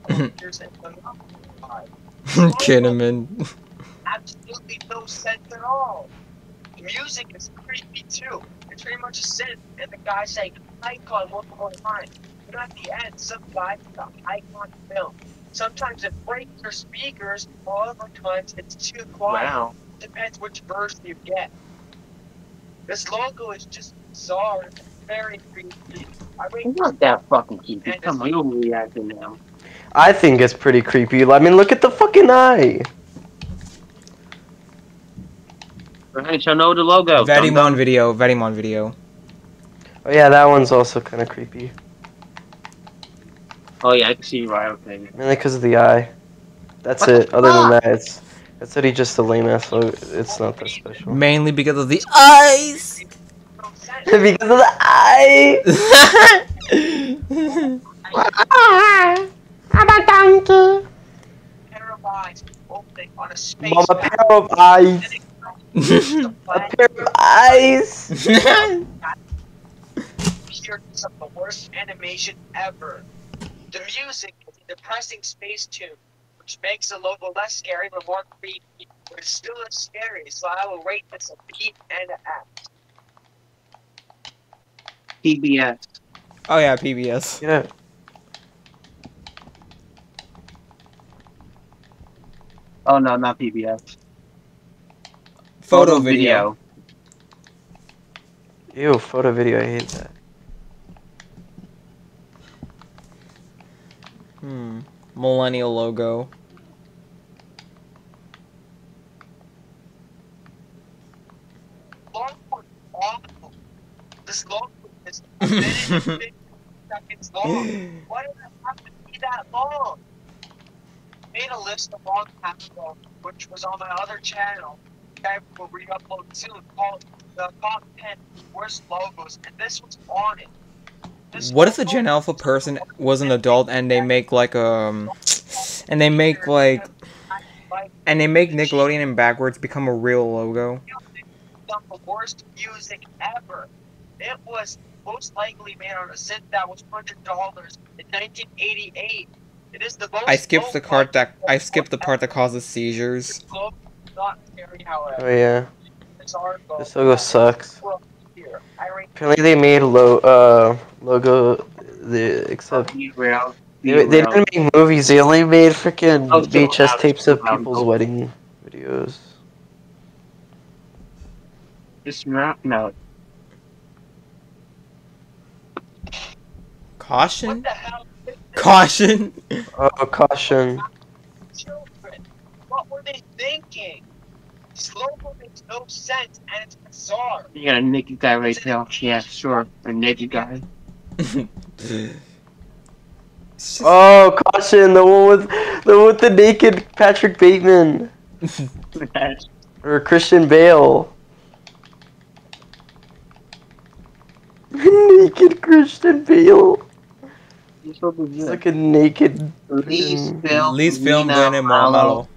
S1: *laughs*
S3: Kinnaman.
S5: absolutely no sense at all. The music is creepy too. It's pretty much a synth, and the guy saying icon one more time. But at the end, some guy with an icon film. Sometimes it breaks your speakers, while other times it's too quiet.
S1: Wow.
S5: Depends which version you get. This logo is just bizarre. It's very creepy. I rate
S1: It's not that fucking creepy. Come on, you're reacting now.
S2: I think it's pretty creepy. I mean, look at the fucking eye.
S1: Right, so know the logo. Dum
S3: Verimon video. Verimon video.
S2: Oh yeah, that one's also kind of creepy.
S1: Oh yeah, I can see you right. Okay.
S2: Mainly because of the eye. That's
S1: What
S2: it. Other than that, it's that's already just a lame ass logo. It's not that special.
S3: Mainly because of the eyes. *laughs*
S2: because of the eye.
S5: Pair of eyes opening on a space
S2: Mama,
S5: map.
S2: pair of eyes. A pair of eyes. *laughs*
S5: appeared *laughs* some the worst animation ever. The music is a depressing space tune, which makes the logo less scary but more creepy, but it's still as scary, so I will rate this a B and a F.
S1: PBS.
S3: oh yeah, PBS.
S2: Yeah.
S1: Oh no, not PBS.
S3: Photo video.
S2: Ew, photo video. I hate that.
S3: Hmm. Millennial logo.
S5: Logo is awful. This logo is a minute and 50 seconds *laughs* long. *laughs* Why does it have to be that long? Made a list a long time ago, which was on my other channel. I will re-upload soon called the top 10 worst logos, and this was on it. This
S3: What if the Gen Alpha person was an adult and they make like um, and they make like and they make Nickelodeon and backwards become a real logo?
S5: the worst music ever. It was most likely made on a synth that was hundred dollars in 1988. It is the most.
S3: I skipped the part that I skipped the part that causes seizures.
S5: This logo is not scary, however.
S2: Oh yeah,
S5: This art logo.
S2: this logo sucks.
S5: Well, here, I rate
S2: Apparently they made lo- uh logo the except
S1: Derail.
S2: they, they
S1: Derail.
S2: didn't make movies. They only made freaking
S1: Oh, so
S2: VHS
S1: Alex
S2: tapes of
S1: Brown.
S2: people's wedding videos.
S1: Just mount no.
S3: Caution.
S5: What the hell? is this?
S3: Caution.
S2: Oh caution!
S5: Children, what were they thinking? This logo makes no sense and it's bizarre.
S1: You got a naked guy right there. Yeah, sure. A naked guy.
S3: Just- *laughs*
S2: Oh caution! The one with the one with the naked Patrick Bateman *laughs* or Christian Bale. *laughs* naked Christian Bale. It's like a naked.
S1: Least film.
S3: Let's film
S1: Nina
S3: Rene
S1: Malo.
S3: Malo.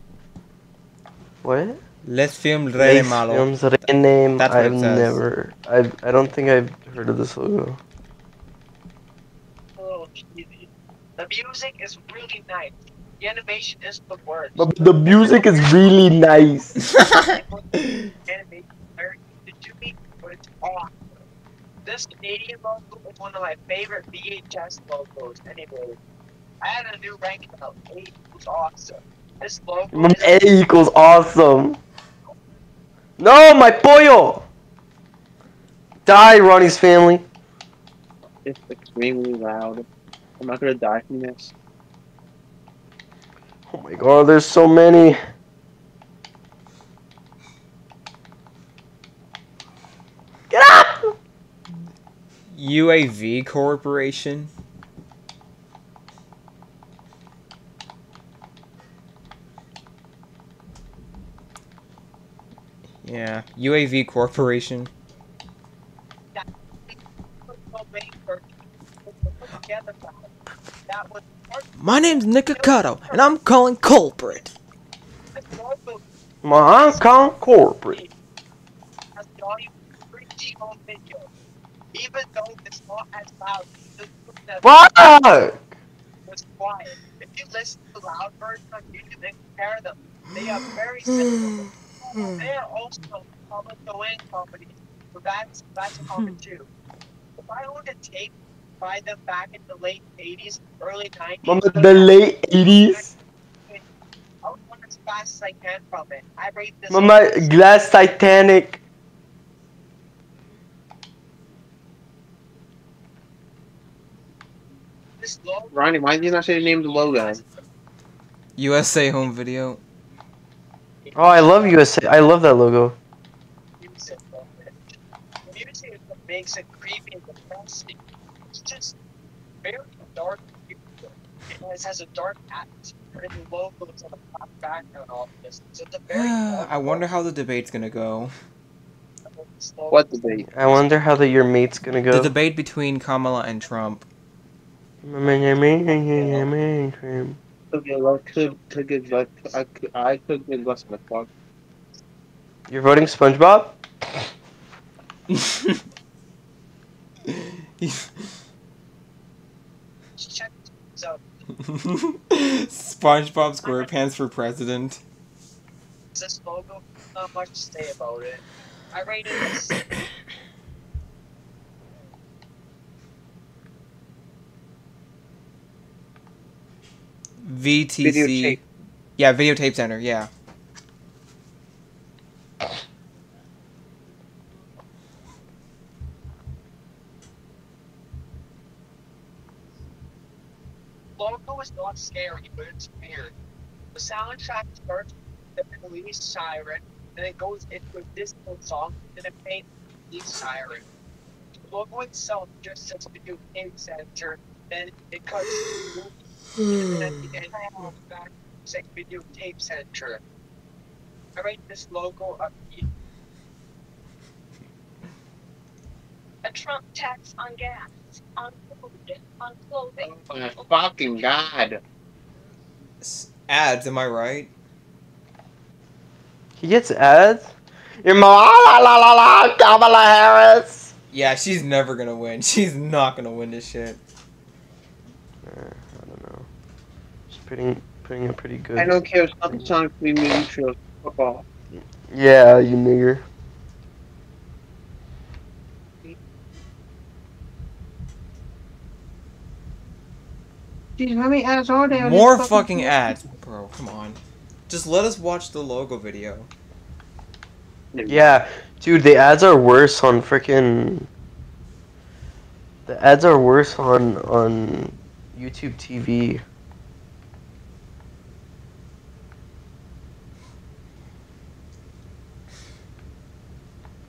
S2: What?
S3: Let's film Rene
S2: Lace
S3: Malo.
S2: Films Rene.
S3: That's what
S2: I've
S3: says.
S2: never. I I don't think I've heard of this logo.
S5: Oh, cheesy. The music is really nice. The animation is the worst.
S2: But the music is really nice. *laughs*
S5: animation very easy to me, but it's awesome. This Canadian logo is one of my favorite VHS logos. Anyway, I had a new ranking of eight. It was awesome. This logo is
S2: A equals awesome. No, my pollo. Die, Ronnie's family.
S1: It's extremely loud. I'm not gonna die from this.
S2: Oh my god, there's so many. Get up!
S3: UAV Corporation. Yeah, UAV Corporation.
S5: so many for put together.
S3: My name's Nikocado, and I'm calling culprit.
S2: My Hong Kong corporate.
S5: has got you pretty home video. Even though it's not as loud,
S2: Fuck!
S5: was quiet. If you listen to loud versions on YouTube and compare them, they are very similar. Mm. they are also public domain companies, so that's that's a common hmm. too. If I owned a tape by them back in the late 80s, early 90s,
S2: Mama, the late 80s.
S5: I would run as fast as I can from it. I rate this.
S2: Mama, Glass Titanic.
S5: this logo
S1: Ronnie, why did you not say the name of the logo?
S3: USA Home Video.
S2: Oh, I love USA. I love that logo.
S5: music of it. The music makes it creepy and depressing. It's just very dark. It has, has a dark atmosphere, and the logo is on a black background. All of this, it's a very.
S3: I wonder how the debate's gonna go.
S1: What debate?
S2: I wonder how the your mate's gonna go.
S3: The debate between Kamala and Trump.
S1: Okay, well, could could get like I could I could get less of a fuck.
S2: You're voting SpongeBob?
S5: Check this out.
S3: SpongeBob SquarePants for president.
S5: This logo, not much to say about it. I rated it.
S3: VTC.
S1: Videotape.
S3: Yeah, videotape center. Yeah.
S5: logo is not scary, but it's weird. The soundtrack starts with the police siren, and it goes into a disco song, and it paints the police siren. The logo itself just says video game center, then it cuts to the movie, and then at the end it goes back to video tape center. I rate this logo a B.
S7: a Trump tax on gas, on food, on clothing.
S1: Oh my fucking god!
S3: Ads, am I right?
S2: He gets ads? You're my la la la la Kamala Harris.
S3: Yeah, she's never gonna win. *laughs* She's not gonna win this shit.
S2: Uh, I don't know. Just putting putting a pretty good.
S1: I don't care if something Sonic 3 movie trailers. Football.
S2: Yeah, you nigger.
S1: Jeez, how many ads are there?
S3: More
S1: this
S3: fucking ads, bro. Come on. Just let us watch the logo video.
S2: Yeah, dude, the ads are worse on freaking. The ads are worse on on YouTube TV.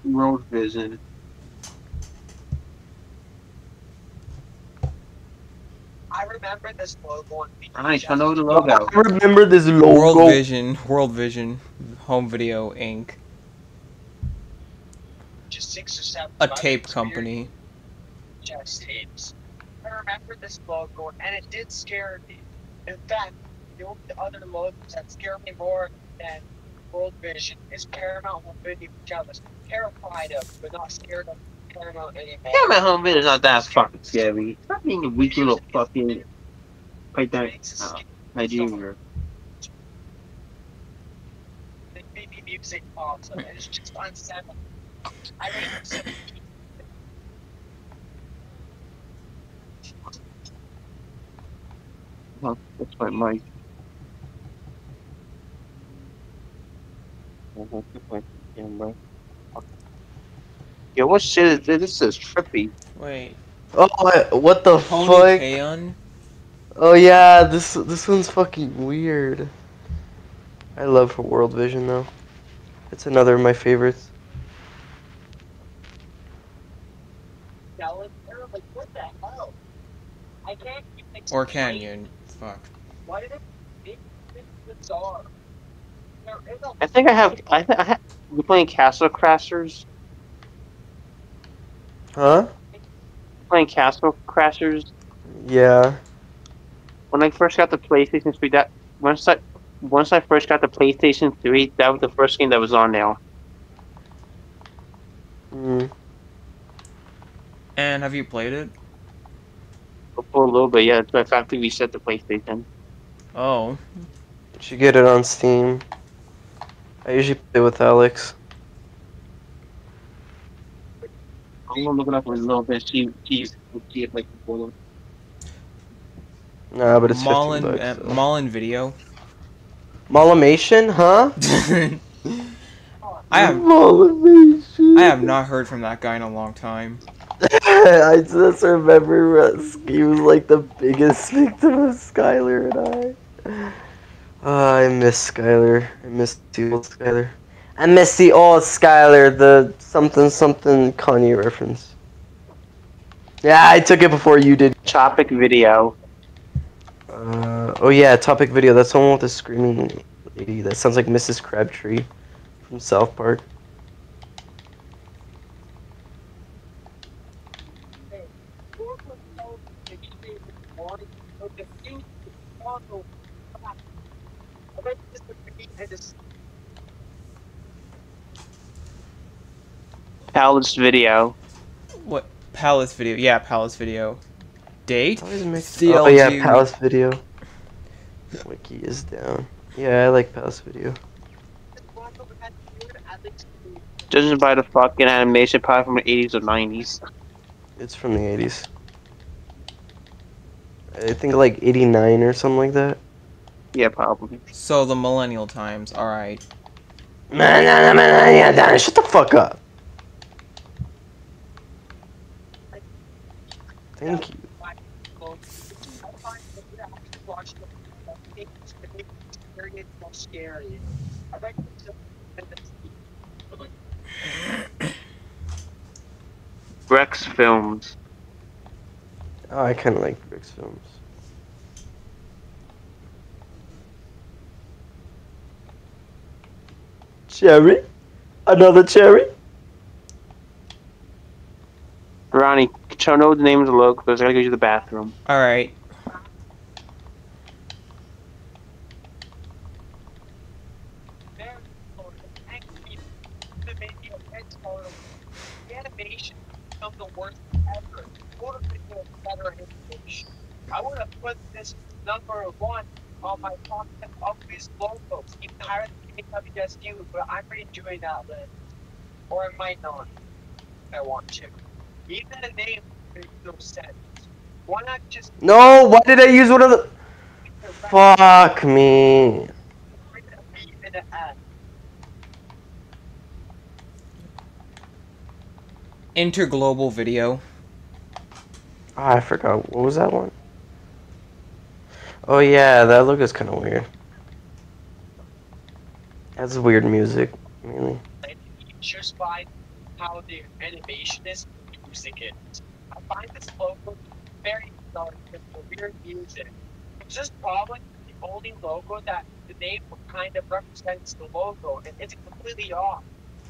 S1: Road Vision.
S5: I remember this logo
S1: Nice, I know the logo.
S2: I remember this logo. World.
S3: Vision, World Vision, Home Video Inc.
S5: just six or seven.
S3: A tape company.
S5: Just tapes. I remember this logo and it did scare me. In fact, the only other logos that scared me more than World Vision is Paramount Home Video, which I was terrified of, but not scared of Paramount anymore.
S1: My home video's not that fucking scary. Stop being a weak little fucking. Like that. Uh, Nigerian.
S5: the music pops up it's just unsettling. I 17.
S1: Well, that's my mic. Mhm, that's my camera. Yo, what shit is this? This is trippy.
S3: Wait.
S2: Oh, I, what the
S3: Pony
S2: fuck?
S3: Kaon?
S2: Oh yeah, this this one's fucking weird. I love her World Vision though. It's another of my favorites.
S5: Dallas, they're like, what the hell? I can't
S3: Or Canyon. Fuck.
S5: Why did it make this bizarre? There is a
S1: I think I have. I think I have. We're playing Castle Crashers.
S2: Huh?
S1: Playing Castle Crashers.
S2: Yeah.
S1: When I first got the PlayStation 3, that once I once I first got the PlayStation 3, that was the first game that was on there.
S2: Mm.
S3: And have you played it?
S1: For a little bit, yeah. So I factory reset the PlayStation.
S3: Oh.
S2: Did you should get it on Steam. I usually play with Alex.
S1: I'm gonna look it up in a little bit. See, see, see if like before.
S2: Nah, but it's
S3: Mullen,
S2: 15
S3: uh,
S2: bucks. so.
S3: Mullen Video. *laughs*
S2: Mollimation, huh?
S3: I have
S2: Mollimation.
S3: I have not heard from that guy in a long time. *laughs*
S2: I just remember uh, he was like the biggest *laughs* victim of Skylar and I. Uh, I miss Skylar. I miss the old Skylar. I miss the old Skylar, the something something Kanye reference. Yeah, I took it before you did.
S1: Topic video.
S2: Uh, oh yeah, topic video. That's the one with the screaming lady. That sounds like Mrs. Crabtree from South Park.
S1: Palace video.
S3: What Palace Video? Yeah, Palace Video. Date? CLG.
S2: Oh yeah, Palace Video. Wiki is down. Yeah, I like Palace Video.
S1: Judging by the fucking animation, probably from the 80s or 90s.
S2: It's from the 80s. I think like 89 or something like that.
S1: Yeah, probably.
S3: So the Millennial Times. All right.
S2: Shut the fuck up. Thank you.
S5: Scary. I like
S1: Rex Films.
S2: Oh, I kind of like Rex films. Cherry? Another cherry?
S1: Ronnie, try to know the name of the logo because I gotta go to the bathroom.
S3: All right.
S5: Animation of the worst ever. What if it was better animation? I would have put this number one on my content of these logos, entirely KWSU, but I'm already doing that list. Or I might not. If I want to. Even the name makes no sense. Why not just
S2: No, why did I use one of the? Fuck me.
S5: bring a B and an S?
S3: Interglobal video.
S2: Ah, I forgot. What was that one? Oh yeah, that look is kind of weird. That's weird music,
S5: really. just find how the animation is using it. I find this logo very bizarre with the weird music. It's just probably the only logo that the name kind of represents the logo and it's completely off.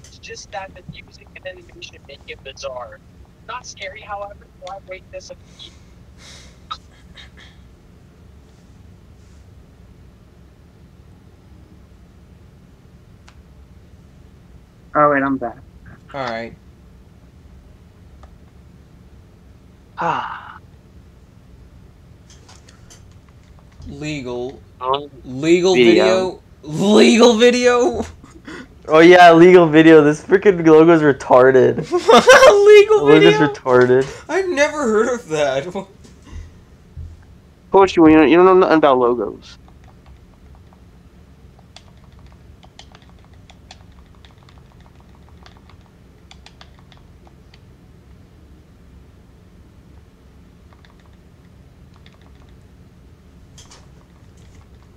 S5: It's just that the music and animation make it bizarre. Not scary, however, so I rate this a B.
S1: All right, I'm back.
S3: All right.
S1: Ah. *sighs*
S3: Legal.
S1: Oh,
S3: Legal
S1: Video.
S3: video. Legal video.
S2: Oh yeah, legal video. This freaking logo's retarded. *laughs*
S3: Legal
S2: The logo's
S3: video.
S2: retarded.
S3: I've never heard of that.
S1: Of course, you you don't, you don't know nothing about logos.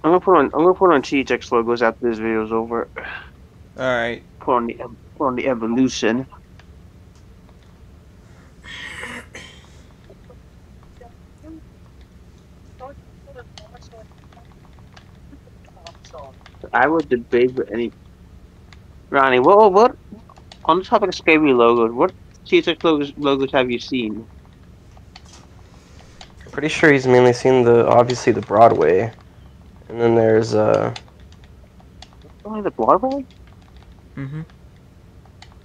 S1: I'm gonna put on I'm gonna put on THX logos after this video's over.
S3: All right.
S1: Put on the put on the evolution. I would debate with any. Ronnie, what what on the topic of scary logos? What THX logos logos have you seen?
S2: Pretty sure he's mainly seen the obviously the Broadway, and then there's uh
S1: Only the Broadway?
S3: Mm-hmm.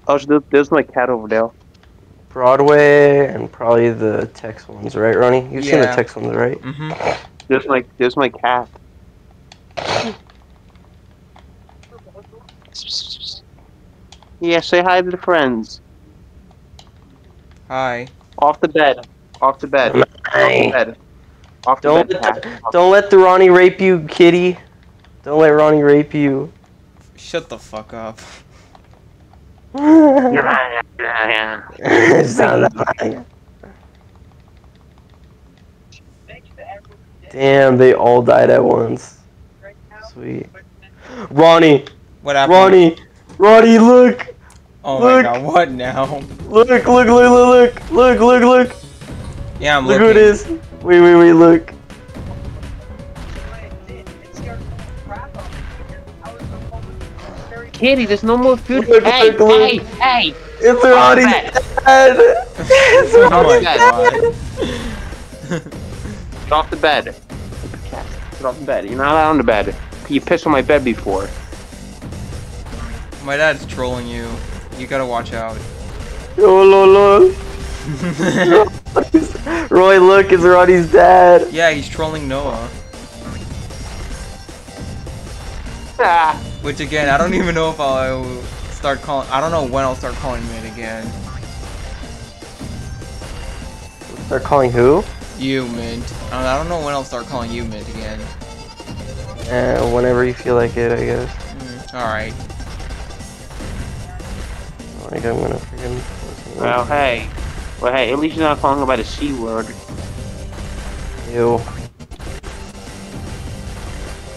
S1: Oh, there's my cat over there.
S2: Broadway and probably the Tex ones, right, Ronnie? You've seen the
S3: Yeah.
S2: Tex ones, right?
S3: Mm-hmm.
S1: There's my there's my cat. Yeah, say hi to the friends.
S3: Hi.
S1: Off the bed. Off the bed. Off the bed. Off the
S2: Don't
S1: bed.
S2: let the, don't let the Ronnie rape you, kitty. Don't let Ronnie rape you.
S3: Shut the fuck up. *laughs* *laughs*
S2: Damn, they all died at once. Sweet. Ronnie,
S3: What happened?
S2: Ronnie, Ronnie, look,
S3: Oh my
S2: look.
S3: god. What now?
S2: look, look, look, look, look, look, look,
S3: Yeah, I'm
S2: look
S3: looking.
S2: who it is. Wait, wait, wait, look.
S1: Kitty, there's no more food.
S2: Look,
S1: hey,
S2: look, look.
S1: hey, hey!
S2: It's Ronnie's
S1: bed.
S2: dad. It's
S3: Oh my
S2: Ronnie's.
S1: Get off the bed. Get off the bed. You're not allowed on the bed. You pissed on my bed before.
S3: My dad's trolling you. You gotta watch out.
S2: Oh, lol, lol. *laughs* Roy, look, it's Ronnie's dad.
S3: yeah, he's trolling Noah.
S1: Ah.
S3: Which again, I don't even know if I'll start calling. I don't know when I'll start calling him it again.
S2: They're calling who?
S3: You mint. I don't, I don't know when I'll start calling you mint again.
S2: Uh, whenever you feel like it, I guess.
S3: Mm, all right.
S2: Like I'm gonna freaking.
S1: Well, hey. Well, hey, at least you're not calling her by the C word.
S2: Ew.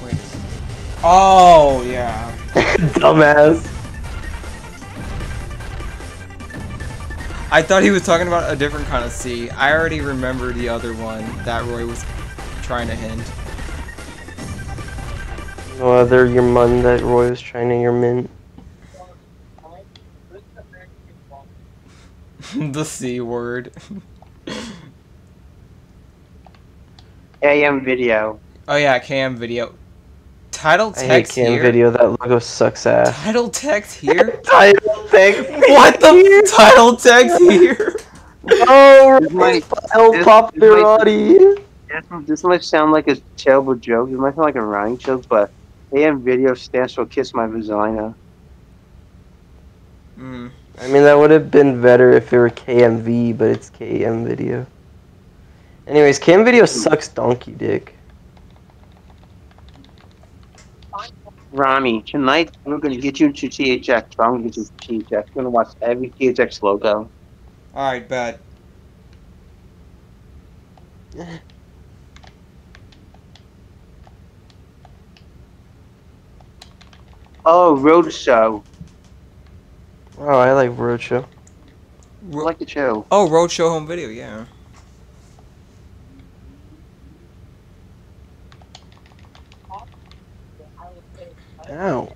S3: Wait. Oh yeah. *laughs*
S2: Dumbass.
S3: I thought he was talking about a different kind of C. I already remember the other one that Roy was trying to hint.
S2: No other your mun that Roy was trying to your mint. *laughs*
S3: the C word.
S1: AM video.
S3: Oh yeah, cam video. Title
S2: I hate
S3: text
S2: cam
S3: here.
S2: video. That logo sucks ass.
S3: Title text here. *laughs*
S2: Title text. *laughs*
S3: what the title text here?
S2: Oh,
S1: It's
S2: El
S1: it's- this, this might sound like a terrible joke. It might sound like a running joke, but AM video stands for Kiss My Vagina.
S3: Mm.
S2: I mean, that would have been better if it were KMV, but it's KM video. Anyways, KM video sucks donkey dick.
S1: Rami, tonight we're gonna get you into THX. I'm gonna get you into THX. We're gonna watch every THX logo.
S3: All right, bet.
S1: Oh, Roadshow.
S2: Oh, I like Roadshow.
S1: I like the show.
S3: Oh, Roadshow home video, yeah.
S2: Ow.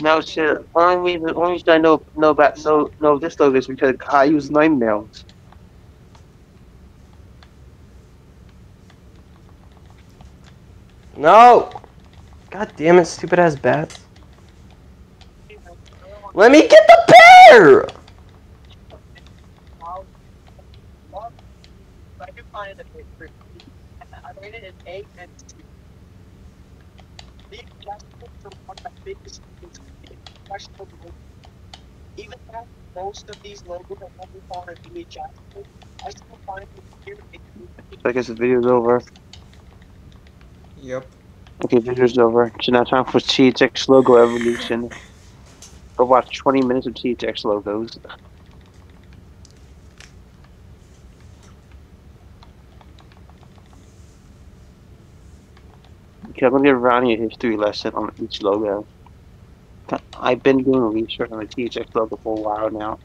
S1: No shit. Only reason, only reason I know know about know know this logo is because I use nine mails.
S2: No! God damn it, stupid ass bats. Let me get the bear!
S5: Even though most of these logos are only found on VHS, I still find them here.
S1: I guess the video's over.
S3: Yep.
S1: Okay, video's over. So now time for THX logo evolution. Go watch 20 minutes of THX logos. Okay, I'm gonna give Ronnie a history lesson on each logo. I've been doing research on the THX logo for a while now.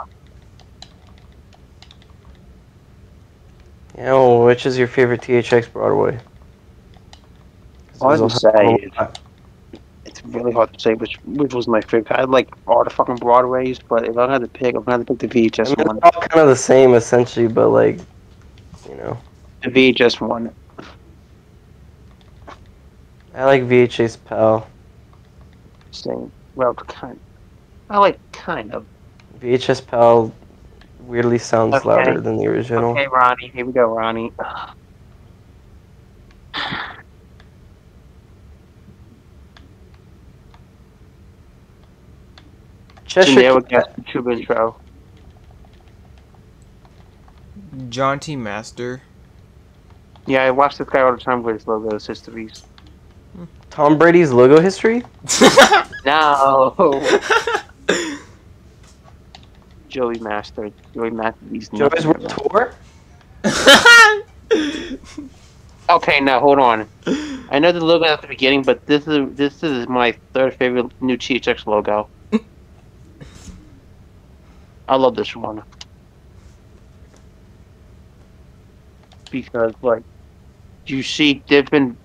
S2: Yeah, well, which is your favorite THX Broadway?
S1: Hard to
S2: There's a-
S1: say. It's really hard to say which which was my favorite. I like all the fucking Broadways, but if I had to pick, I'm gonna have to pick the
S2: I
S1: VHS
S2: mean,
S1: one.
S2: they're all kind of the same essentially, but like, you know,
S1: The VHS one.
S2: I like VHS Pal.
S1: Same. Well, kind. I like kind of.
S2: VHS Pal weirdly sounds
S1: Okay.
S2: louder than the original.
S1: Okay, Ronnie. Here we go, Ronnie.
S2: Cheshire
S1: Generic Gas Tube intro.
S3: John T. Master.
S1: Yeah, I watch this guy all the time with his logos, histories.
S2: Tom Brady's logo history? *laughs*
S1: No. *laughs* Joey Master. Joey Master. He's
S2: Joey's
S1: nothing.
S2: World Tour? *laughs*
S1: Okay, now hold on. I know the logo at the beginning, but this is this is my third favorite new THX logo. I love this one because like you see different,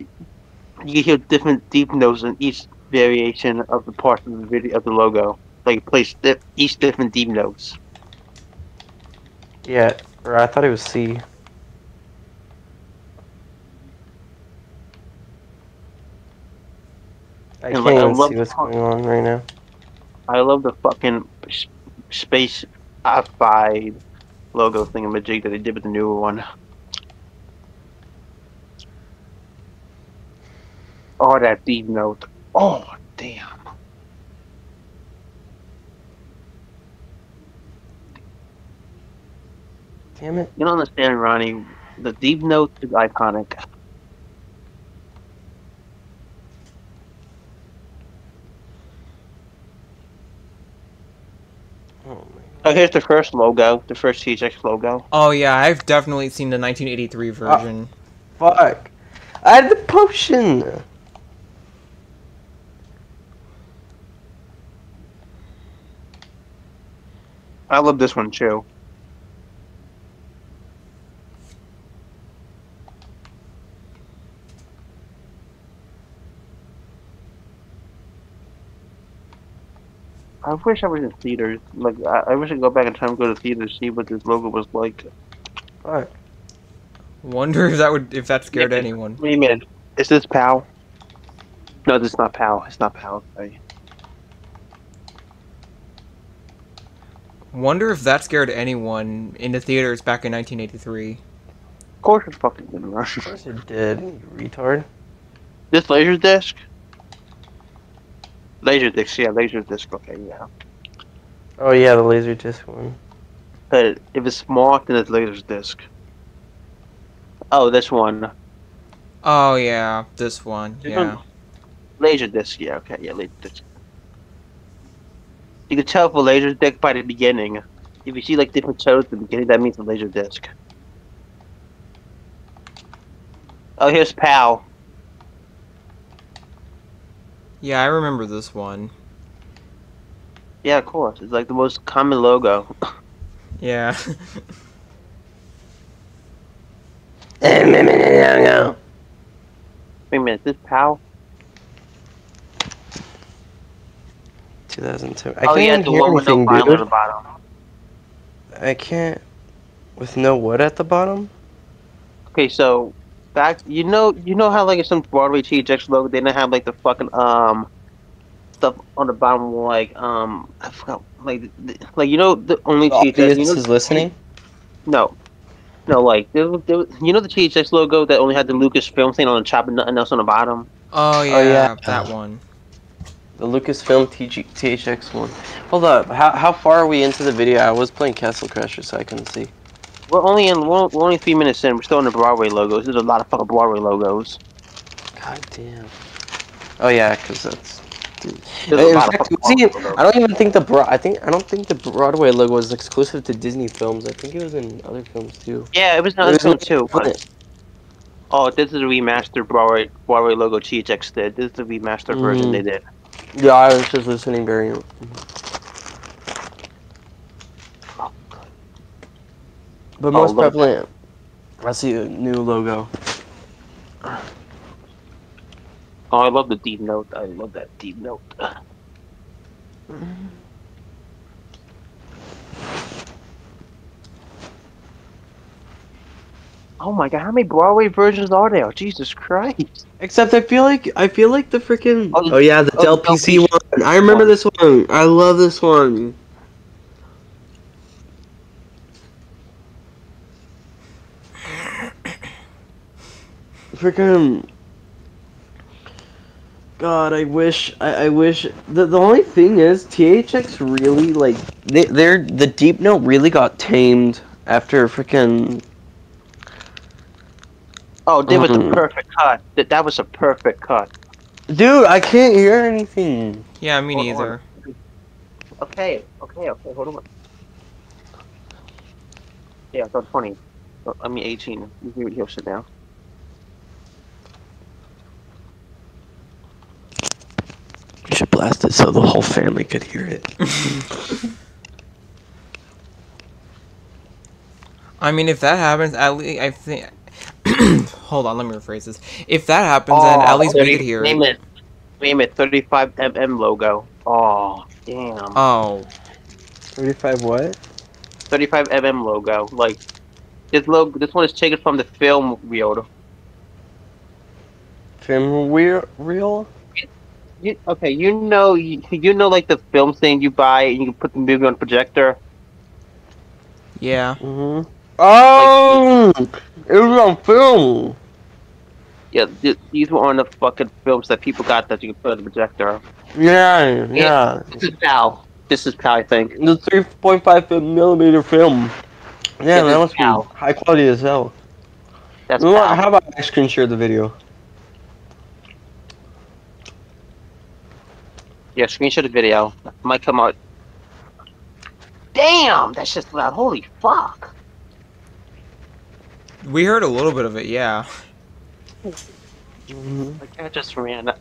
S1: you hear different deep notes in each variation of the part of the video of the logo. Like it plays each different deep notes.
S2: Yeah, or I thought it was C. I can't
S1: like, I
S2: even
S1: love
S2: see what's going on right now.
S1: I love the fucking space F5 logo thingamajig that they did with the newer one. Oh, that deep note. Oh, damn.
S2: Damn it.
S1: You don't understand, Ronnie. The deep note is iconic.
S2: Oh my
S1: Oh, here's the first logo, the first THX logo.
S3: oh yeah, I've definitely seen the 1983 ah, version.
S2: fuck. I had the potion!
S1: I love this one too. I wish I was in theaters. Like, I, I wish I could go back in time and go to theaters to see what this logo was like.
S2: Fuck.
S3: Wonder if that would if that scared
S1: Yeah.
S3: anyone.
S1: Wait a minute. Is this PAL? No, this is not PAL. It's not PAL. Sorry.
S3: Wonder if that scared anyone in the theaters back in 1983.
S1: Of course it fucking didn't rush.
S2: Of course it did, you retard.
S1: This laser disc? Laser disc, yeah, laser disc, okay, yeah.
S2: Oh yeah, the laser disc one.
S1: But if it's small, then it's laser disc. Oh, this one.
S3: Oh yeah, this one.
S1: This
S3: Yeah.
S1: one- Laser disc, yeah, okay, yeah, laser disc. You can tell for laser disc by the beginning. If you see like different toes at the beginning, that means a laser disc. Oh, here's PAL.
S3: Yeah, I remember this one.
S1: Yeah, of course. It's like the most common logo. *laughs*
S3: Yeah.
S2: no. *laughs*
S1: Wait a minute, is this PAL?
S2: 2002. I
S1: oh
S2: can't
S1: yeah,
S2: hear
S1: one with no
S2: anything, dude.
S1: at the bottom.
S2: I can't. With no wood at the bottom?
S1: Okay, so back, you know, you know how like in some Broadway THX logo they didn't have like the fucking um stuff on the bottom, like um I forgot, like the, like you know the only
S2: The
S1: THX, you know,
S2: is listening?
S1: no, no, like there, was- there, was- you know the THX logo that only had the Lucasfilm thing on the top and nothing else on the bottom.
S3: Oh yeah,
S2: yeah.
S3: that one.
S2: The Lucasfilm TG- THX one. Hold up, how, how far are we into the video? I was playing Castle Crasher, so I couldn't see.
S1: We're only in we're, we're only three minutes in. We're still in the Broadway logos. There's a lot of fucking Broadway logos.
S2: God damn. Oh yeah, because that's.
S1: There's
S2: In fact, see, I don't even think the Bro- I think I don't think the Broadway logo was exclusive to Disney films. I think it was in other films too.
S1: Yeah, it was
S2: It
S1: another
S2: was
S1: film too. But, oh, this is a remastered Broadway Broadway logo THX did. This is the remastered version
S2: Mm.
S1: they did.
S2: Yeah, I was just listening very. But
S1: Oh,
S2: most
S1: look.
S2: prevalent, I see a new logo.
S1: Oh, I love the deep note. I love that deep note. *sighs* Oh my god, how many Broadway versions are there? Jesus Christ.
S2: Except I feel like I feel like the freaking.
S1: Oh,
S2: Oh yeah, the
S1: oh,
S2: Dell PC
S1: PC
S2: one. I remember this one. I love this one. Freaking. God, I wish. I, I wish. The, the only thing is, THX really like they they're the deep note really got tamed after freaking.
S1: Oh, that was a perfect cut. That that was a perfect cut.
S2: Dude, I can't hear anything.
S3: Yeah, me
S1: Hold
S3: neither.
S1: Okay, okay, okay, hold on. Yeah, that's funny. Oh, I mean, 18. You can he'll sit down.
S2: You should blast it so the whole family could hear it. *laughs*
S3: I mean, if that happens, at least I think. *clears throat* Hold on, let me rephrase this. If that happens, then at least we could hear
S1: Wait a
S3: it.
S1: minute. Wait a minute, 35mm logo. Oh, damn.
S3: Oh,
S2: 35 what?
S1: 35mm logo. Like, this logo, this one is taken from the film reel.
S2: Film wheel reel?
S1: You, okay, you know, you, you know, like the film thing you buy and you can put the movie on a projector.
S3: yeah.
S2: Mm-hmm. Oh! It was on film!
S1: Yeah, th- these were on the fucking films that people got that you could put on the projector.
S2: Yeah, yeah.
S1: This is PAL. This is PAL, I think.
S2: The 3.5 millimeter film. Yeah,
S1: Yeah,
S2: that
S1: this
S2: must be high quality as hell.
S1: That's
S2: You know
S1: PAL.
S2: How about I screen share the video?
S1: Yeah, screenshot the video. Might come out. Damn, that's just loud. Holy fuck.
S3: We heard a little bit of it, yeah.
S2: Mm-hmm.
S1: Like, that just ran.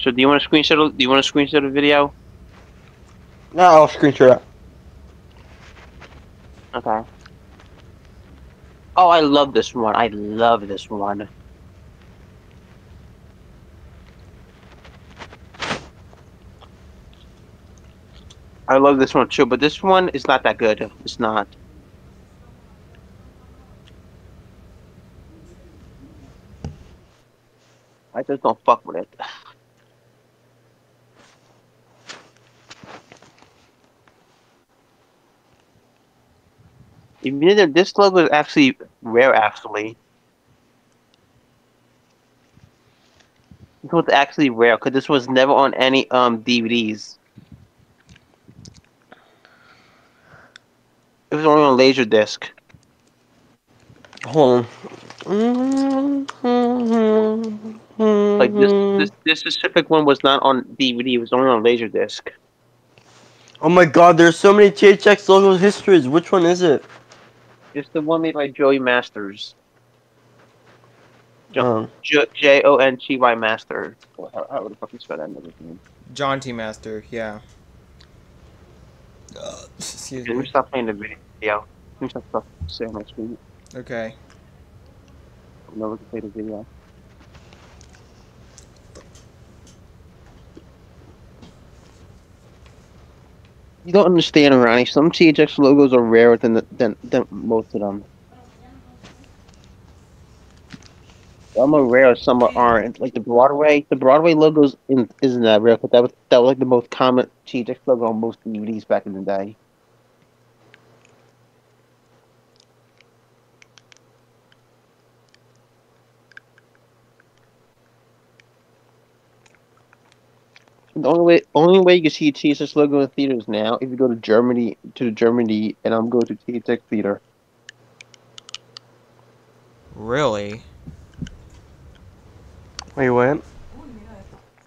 S1: So do you want to screenshot? Do you want to screenshot a video?
S2: No, I'll screenshot it.
S1: Okay. Oh, I love this one. I love this one. I love this one too, but this one is not that good. It's not. I just don't fuck with it. This logo is actually rare, actually. This was actually rare because this was never on any um DVDs. It was only on Laserdisc.
S2: Hold on.
S1: Like this, this, this specific one was not on DVD. It was only on Laserdisc.
S2: Oh my god, there's so many THX logo histories. Which one is it?
S1: It's the one made by Joey Masters. Jo-
S2: Um,
S1: J O N T Y Master. How, how would the fuck you spell that name?
S3: John T. Master, yeah. Uh, excuse
S1: Let me
S3: me.
S1: stop playing the video. Let me stop stop saying my screen.
S3: Okay.
S1: I'm never gonna play the video. You don't understand, Ronnie. Some THX logos are rarer than the, than than most of them. Some are rare, some are aren't. Like the Broadway, the Broadway logos in, isn't that rare, but that was that was like the most common THX logo on most DVDs back in the day. The only way, only way you can see a THX logo in theaters now if you go to Germany to Germany, and I'm going to THX theater.
S3: Really?
S2: wait, what?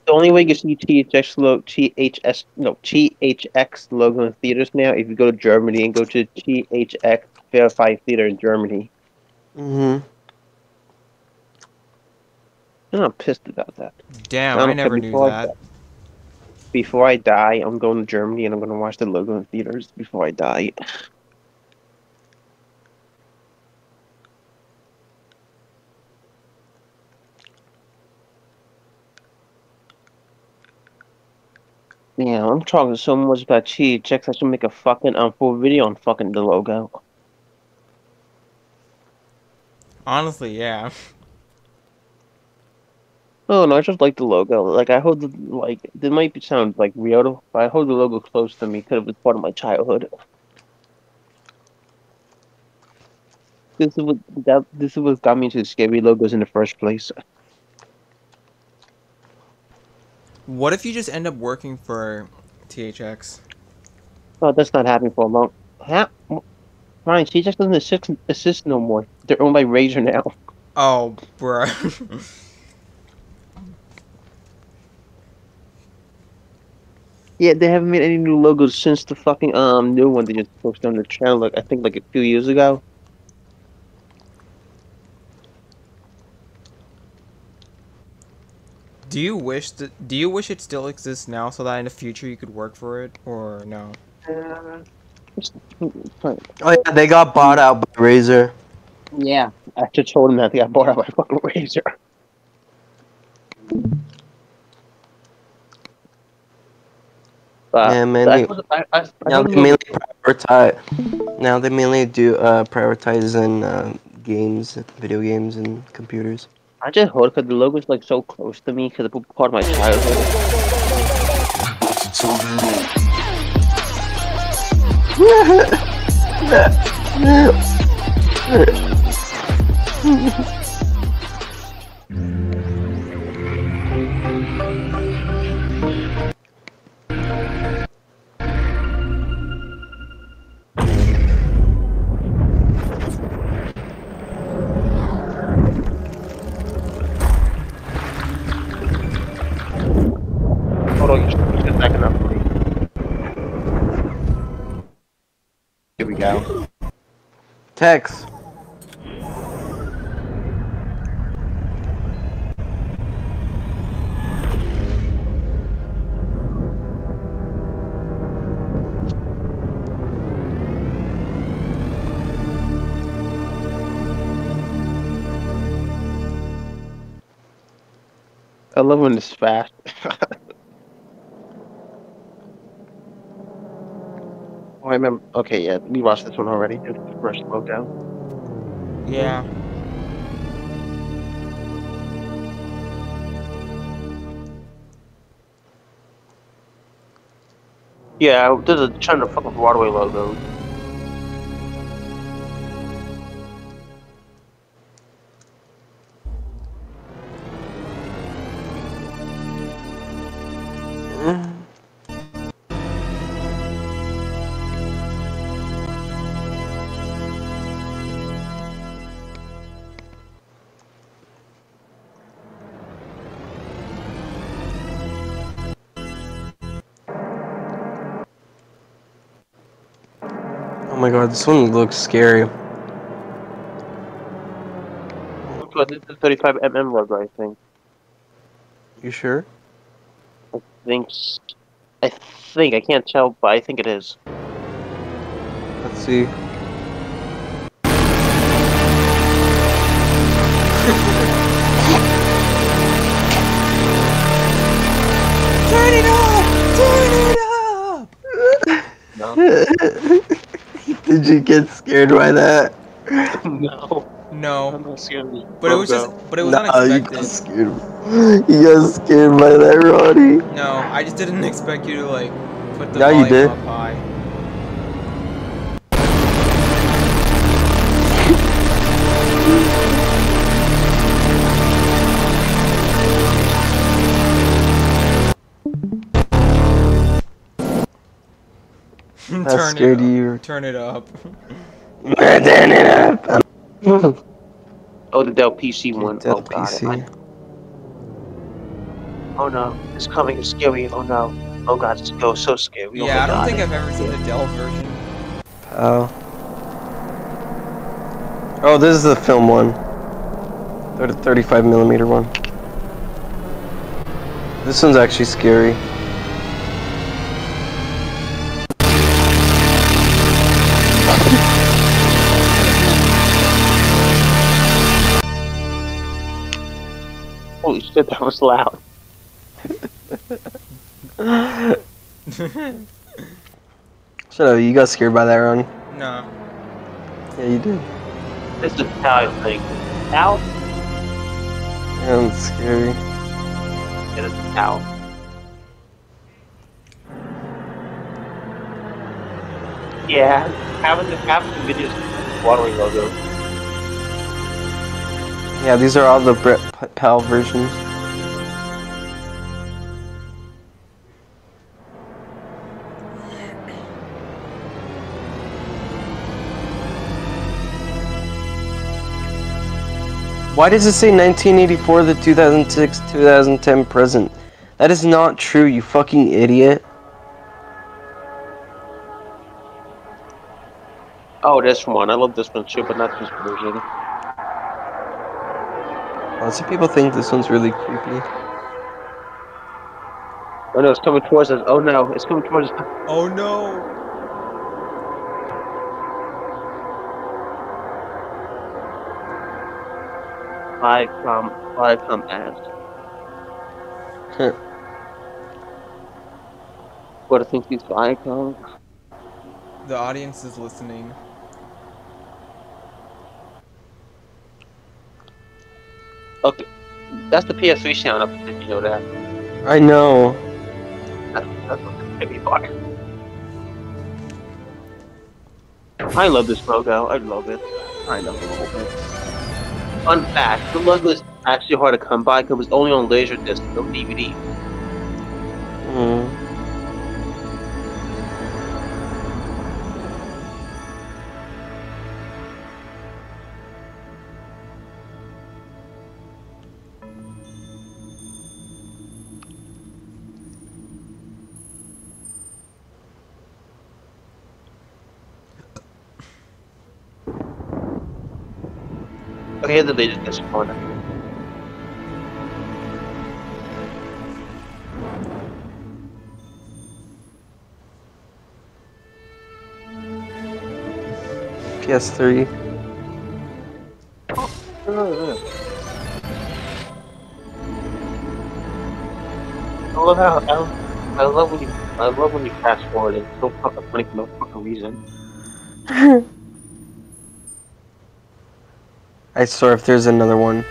S1: The only way you can see THX logo, THS, no, THX logo in theaters now if you go to Germany and go to THX Verified Theater in Germany.
S2: Mm-hmm.
S1: And I'm pissed about that.
S3: Damn,
S1: I
S3: I never knew
S1: before I
S3: that.
S1: Before I die, I'm going to Germany and I'm going to watch the logo in theaters before I die. Yeah, I'm talking so much about THX. I should make a fucking um full video on fucking the logo.
S3: Honestly, yeah. *laughs*
S1: Oh no, I just like the logo. Like I hold the like. This might be sound like weird, but I hold the logo close to me because it was part of my childhood. This is what that. This is what got me into scary logos in the first place.
S3: What if you just end up working for THX?
S1: Oh, that's not happening for a long. Ha- Ryan, THX doesn't assist, assist no more. They're owned by Razer now.
S3: Oh, bruh. *laughs*
S1: Yeah, they haven't made any new logos since the fucking um new one they just posted on the channel. Like I think like a few years ago.
S3: do you wish that? Do you wish it still exists now, so that in the future you could work for it, or no?
S1: It's fine.
S2: Oh yeah, they got bought out by Razer.
S1: Yeah, I just told him that they got bought out by fucking Razer. Uh,
S2: Yeah, mainly.
S1: I, I, I
S2: Now they mainly prioritize. Now they mainly do uh, prioritize in uh, games, video games, and computers.
S1: I just heard because the logo's like so close to me because it's part of my childhood. *laughs*
S2: Tex.
S1: I love when it's fast. *laughs* Oh, I remember. Okay, yeah, we watched this one already. It's the first lockdown.
S3: Yeah.
S1: Yeah, I did a ton of fucking Broadway
S2: logo. My god, this one looks scary.
S1: But this is 35mm logo, I think.
S2: You sure?
S1: I think. I think I can't tell, but I think it is.
S2: Let's see.
S3: Turn it up! Turn it up!
S1: No. *laughs*
S2: Did you get scared by that?
S1: no. No. I'm
S3: No,
S1: not scared of the
S3: but it was
S1: logo.
S3: just, but it was
S2: Nah, you got scared. You got scared by that, Roddy.
S3: No, I just didn't expect you to like put the
S2: Yeah, you did.
S3: up high.
S2: That
S3: Turn
S2: scared
S3: it up.
S2: you.
S3: Turn it up. *laughs*
S2: Turn it up.
S1: Oh, the Dell PC one.
S2: Dell
S1: oh, God.
S2: PC.
S1: I- oh no, it's coming. It's scary. Oh no. Oh god, it's so, so scary. Oh,
S3: yeah,
S1: my
S3: I don't
S1: God.
S3: think I've ever seen the Dell version.
S2: Oh. Oh, this is the film one. The 35 millimeter one. This one's actually scary.
S1: Holy shit, that was loud. *laughs*
S2: Shut up, you got scared by that, Ron.
S3: no.
S2: Yeah, you did.
S1: This is how I think. Ow.
S2: Yeah, it's scary.
S1: It is ow. Yeah, having the having the videos watering logo.
S2: Yeah, these are all the Brit Pal versions. Why does it say 1984 to 2006 2010 present? That is not true, you fucking idiot.
S1: Oh, this one. I love this one too, but not this version.
S2: Lots of people think this one's really creepy.
S1: Oh no, it's coming towards us. Oh no, it's coming towards us.
S3: Oh no.
S1: I come, I come as. What do you think these Viacom?
S3: The audience is listening.
S1: Okay, that's the PS3 sound. Up, did you know that?
S2: I know.
S1: That's, that's what heavy bar. I love this logo. I love it. I love the. Fun fact: the logo is actually hard to come by because it was only on Laserdisc, no DVD. Okay, here's the Laserdisc one.
S2: PS3.
S1: I love how I love, I love when you I love when you fast forward. It's so fucking funny for no fucking reason. *laughs*
S2: I swear if there's another one.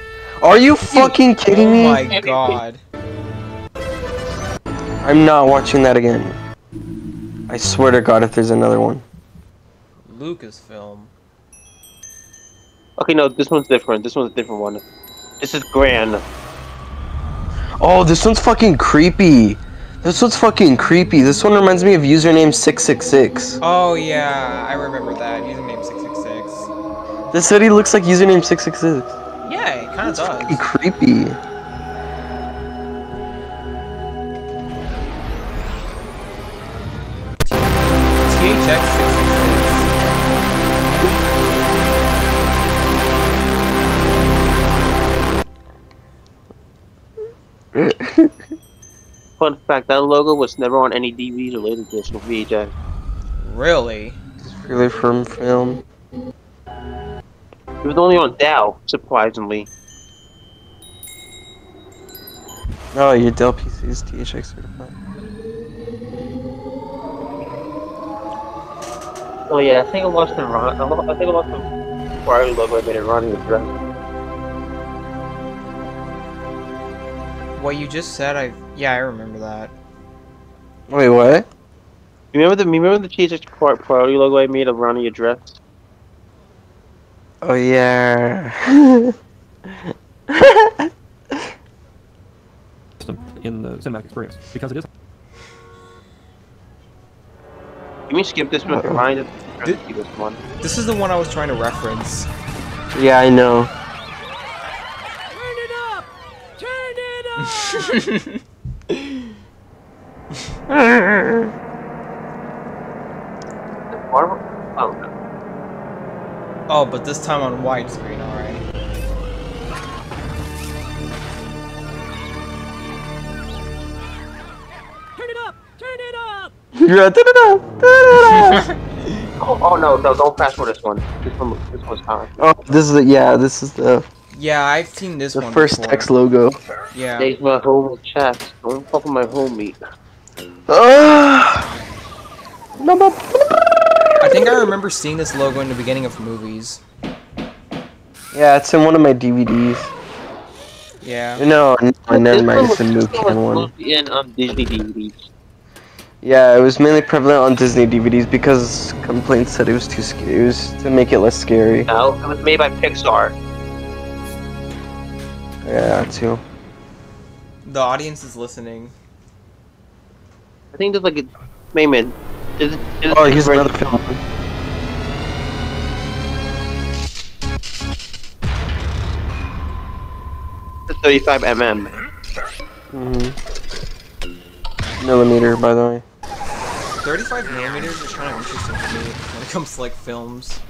S2: Are you fucking kidding me?
S3: oh
S2: me?
S3: my god.
S2: I'm not watching that again. I swear to God, if there's another one.
S3: Lucasfilm.
S1: Okay, no, this one's different. This one's a different one. This is Grand.
S2: Oh, this one's fucking creepy. This one's fucking creepy. This one reminds me of username 666.
S3: Oh yeah, I remember that. Username six six six.
S2: This city looks like username 666.
S3: Yeah, it kind of
S2: Fucking
S3: does.
S2: creepy.
S3: THX six six six. *laughs*
S1: Fun fact, that logo was never on any DVDs or later discs or VHS.
S3: Really?
S2: really from film.
S1: It was only on Dow, surprisingly.
S2: Oh, your Dell PC is THX certified.
S1: Oh yeah, I think I lost the run. I lo- I think I lost the Ferrari logo. I made it running the dress.
S3: What you just said, I yeah, I remember that.
S2: Wait, what?
S1: You remember the you remember the THX Pri- Priority logo I made of running your dress?
S2: Oh, yeah.
S8: system *laughs* in the cinematic experience because it is
S1: You mean skip this one?
S2: Uh-oh.
S1: Ryan, just
S3: Did-
S1: this one.
S3: This is the one I was trying to reference.
S2: yeah, I know.
S1: Marvel? *laughs* oh,
S3: but this time on widescreen, alright.
S2: You're at da-da-da, da-da-da.
S1: oh, oh no, no, don't fast forward this one. This one, this one's time.
S2: Oh, this is the, yeah, this is the
S3: yeah, I've seen this one.
S2: the first
S3: before.
S2: text logo.
S3: Yeah.
S1: There's my home chat. Don't fuck with my homie.
S2: Ah. No, no.
S3: I think I remember seeing this logo in the beginning of movies.
S2: Yeah, it's in one of my DVDs.
S3: Yeah.
S2: No, no, never
S1: This
S2: mind. It's a new
S1: one
S2: can
S1: was
S2: one.
S1: in um, Disney DVDs.
S2: Yeah, it was mainly prevalent on Disney DVDs because complaints said it was too scary. It was to make it less scary.
S1: No, it was made by Pixar.
S2: Yeah, too.
S3: The audience is listening.
S1: I think there's like a. Wait a minute. Is it, is
S2: Oh, here's another film.
S1: 35 mm.
S2: hmm Millimeter, by the way.
S3: 35 millimeters is kind of interesting to me when it comes to like films.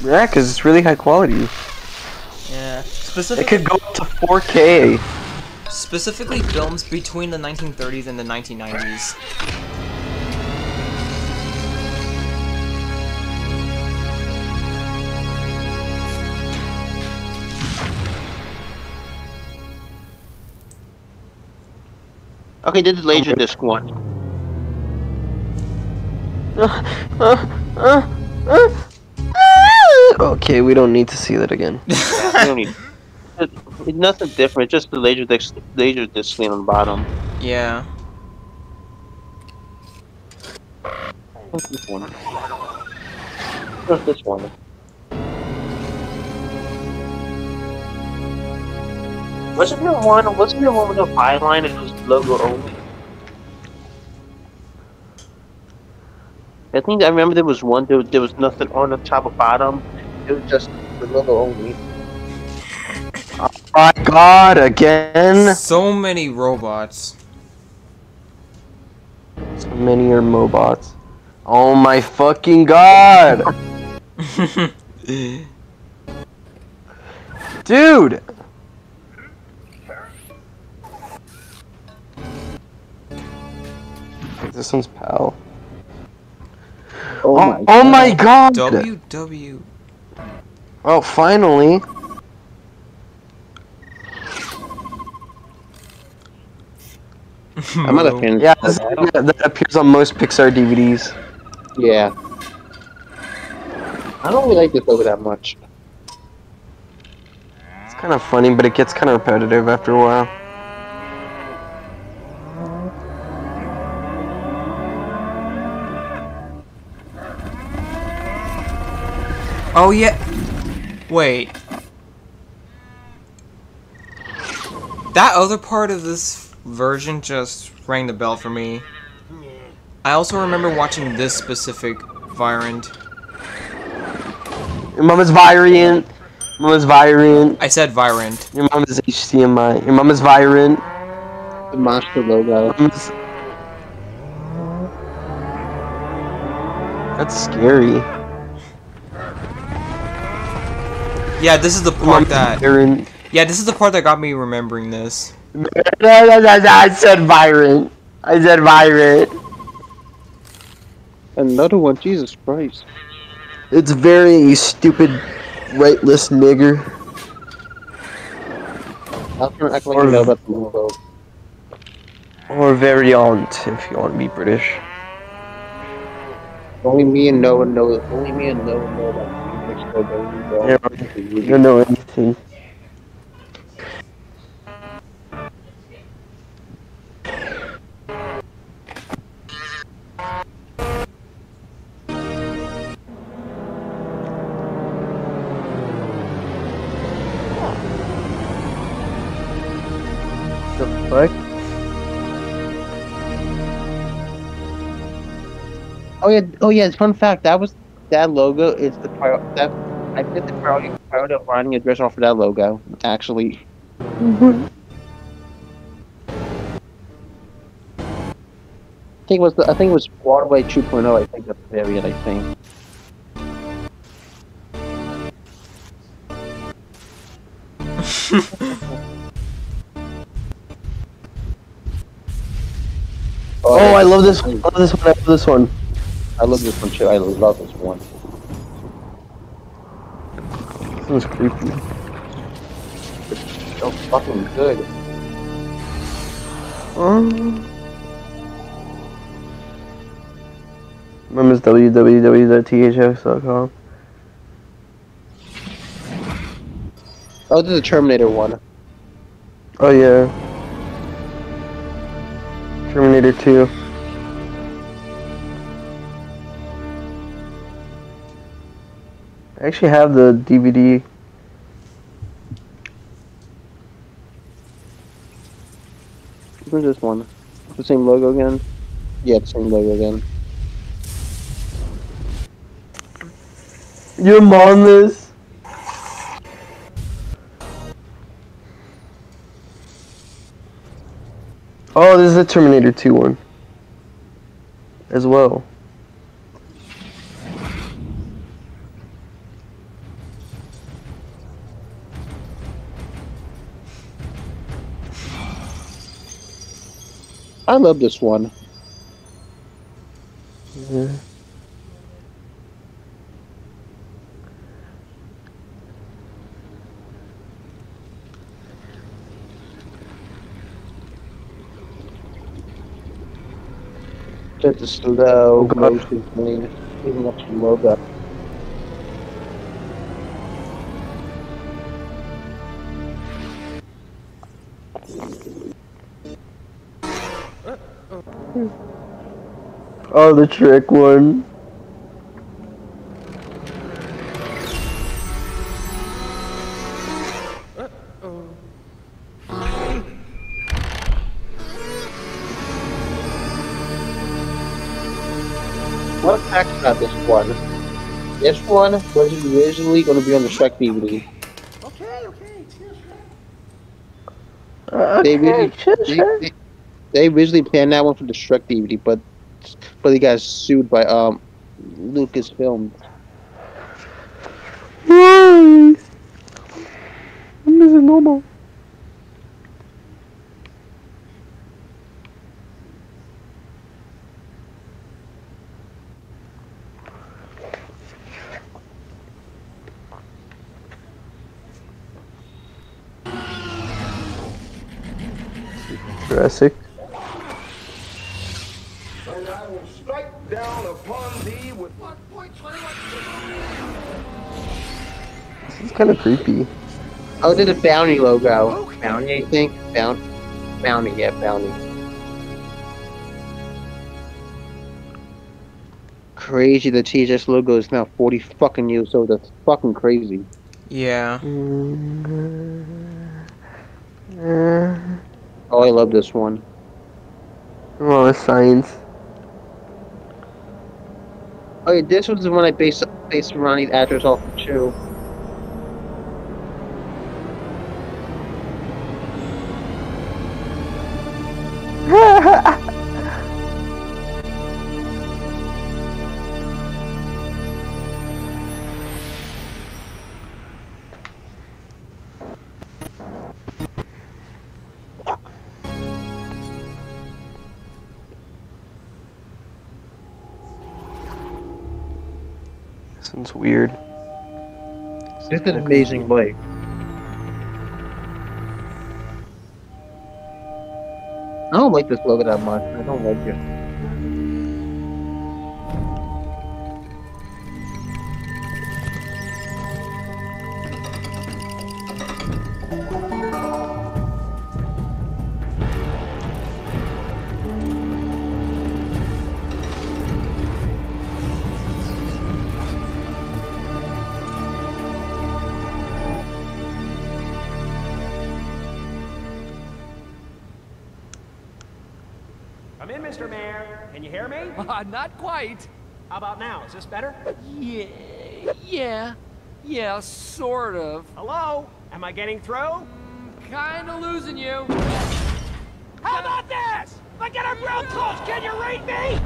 S2: Yeah, because it's really high quality.
S3: Yeah. specifically.
S2: It could go up to 4K.
S3: specifically films between the 1930s and the 1990s.
S1: Okay, did this is Laserdisc one.
S2: okay, we don't need to see that again.
S1: Yeah, *laughs* we. It's, it's nothing different. Just the Laserdisc, Laserdisc screen on the bottom.
S3: Yeah.
S1: This one? What's this one? Wasn't there one? Wasn't there one with a byline and it was logo only? I think I remember there was one. There was, there was nothing on the top or bottom. It was just the logo only.
S2: Oh my god, again?
S3: So many robots.
S2: So many are Mobots. Oh my fucking god! *laughs* Dude! This one's pal. Oh, oh my oh god!
S3: WW.
S2: Oh, finally.
S1: I'm not a fan.
S2: Yeah, this, that appears on most Pixar DVDs.
S1: Yeah. I don't really like this logo that much.
S2: It's kind of funny, but it gets kind of repetitive after a while.
S3: Oh yeah. Wait. That other part of this version just rang the bell for me. I also remember watching this specific variant.
S2: Your mom is Virient. Your mom is Virient.
S3: I said variant.
S2: Your mom is HDMI. Your mom is Virient.
S1: The monster logo.
S2: Your mom is- That's scary.
S3: Yeah, this is the
S2: Your mom
S3: part that.
S2: Virient.
S3: Yeah, this is the part that got me remembering this.
S2: I said Virient. I said Virient.
S1: Another one, Jesus Christ.
S2: It's very you stupid rightless nigger.
S1: I was gonna act like you know about the logo.
S2: Or variant, if you want to be British.
S1: Only me and Noah know. Only me and Noah know about the Phoenix logo.
S2: Yeah, You don't know anything. The fuck?
S1: Oh yeah, oh yeah. Fun fact: that was that logo is the prior that I did the priority priority of finding address off of that logo. Actually, mm-hmm. I think it was the, I think it was Broadway 2.0. I think that's the variant. I think. *laughs*
S2: Oh, oh I love this one. I love this one. I love this one.
S1: I love this one too. I love this one.
S2: This one's creepy.
S1: It's So fucking good.
S2: Um, is www.thx.com.
S1: Oh, this is a Terminator one.
S2: Oh yeah. Terminator 2. I actually have the DVD.
S1: Where's this one? The same logo again? Yeah, the same logo again.
S2: Your mom is. Oh, this is a Terminator 2 one. As well.
S1: I love this one.
S2: Yeah.
S1: Just a slow
S2: Oh,
S1: motion thing. Even up to the logo.
S2: Oh, the trick one.
S1: What fact about this one? This one was originally going to be on the Shrek DVD.
S2: Uh,
S1: They
S2: okay,
S1: really,
S2: sure,
S1: they,
S2: sure.
S1: they, they originally planned that one for the Shrek DVD, but but he got sued by um Lucasfilm.
S2: Why? When is it normal? Jurassic. Kind of creepy.
S1: Oh, there's a Bounty logo. Bounty, I think. Bounty. Bounty, yeah, Bounty. crazy. The THX logo is now 40 fucking years old. That's fucking crazy.
S3: Yeah.
S1: Oh, I love this one.
S2: Oh, science.
S1: Oh, yeah, this was the one I based based Ronnie's address off of too. It's an amazing bike. I don't like this logo that much. I don't like it.
S9: Not quite.
S10: How about now? Is this better?
S9: Yeah, yeah, yeah, sort of.
S10: Hello? Am I getting through?
S9: Mm, kinda losing you.
S10: How about this? If I get up real close, can you read me?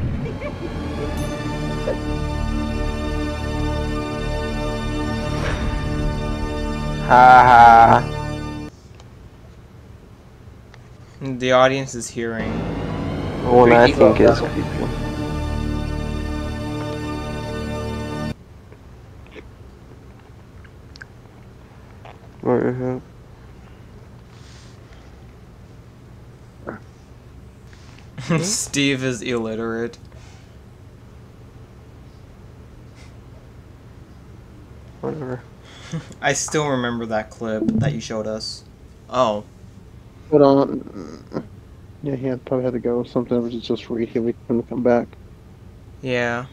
S10: *laughs*
S2: Ha ha.
S3: The audience is hearing.
S2: The one I think is
S1: logo. *laughs*
S3: Steve is illiterate.
S2: Whatever. *laughs*
S3: I still remember that clip that you showed us. Oh.
S1: Hold on. Um, yeah, he had, probably had to go. Something was just here. Wait for him to come back.
S3: Yeah.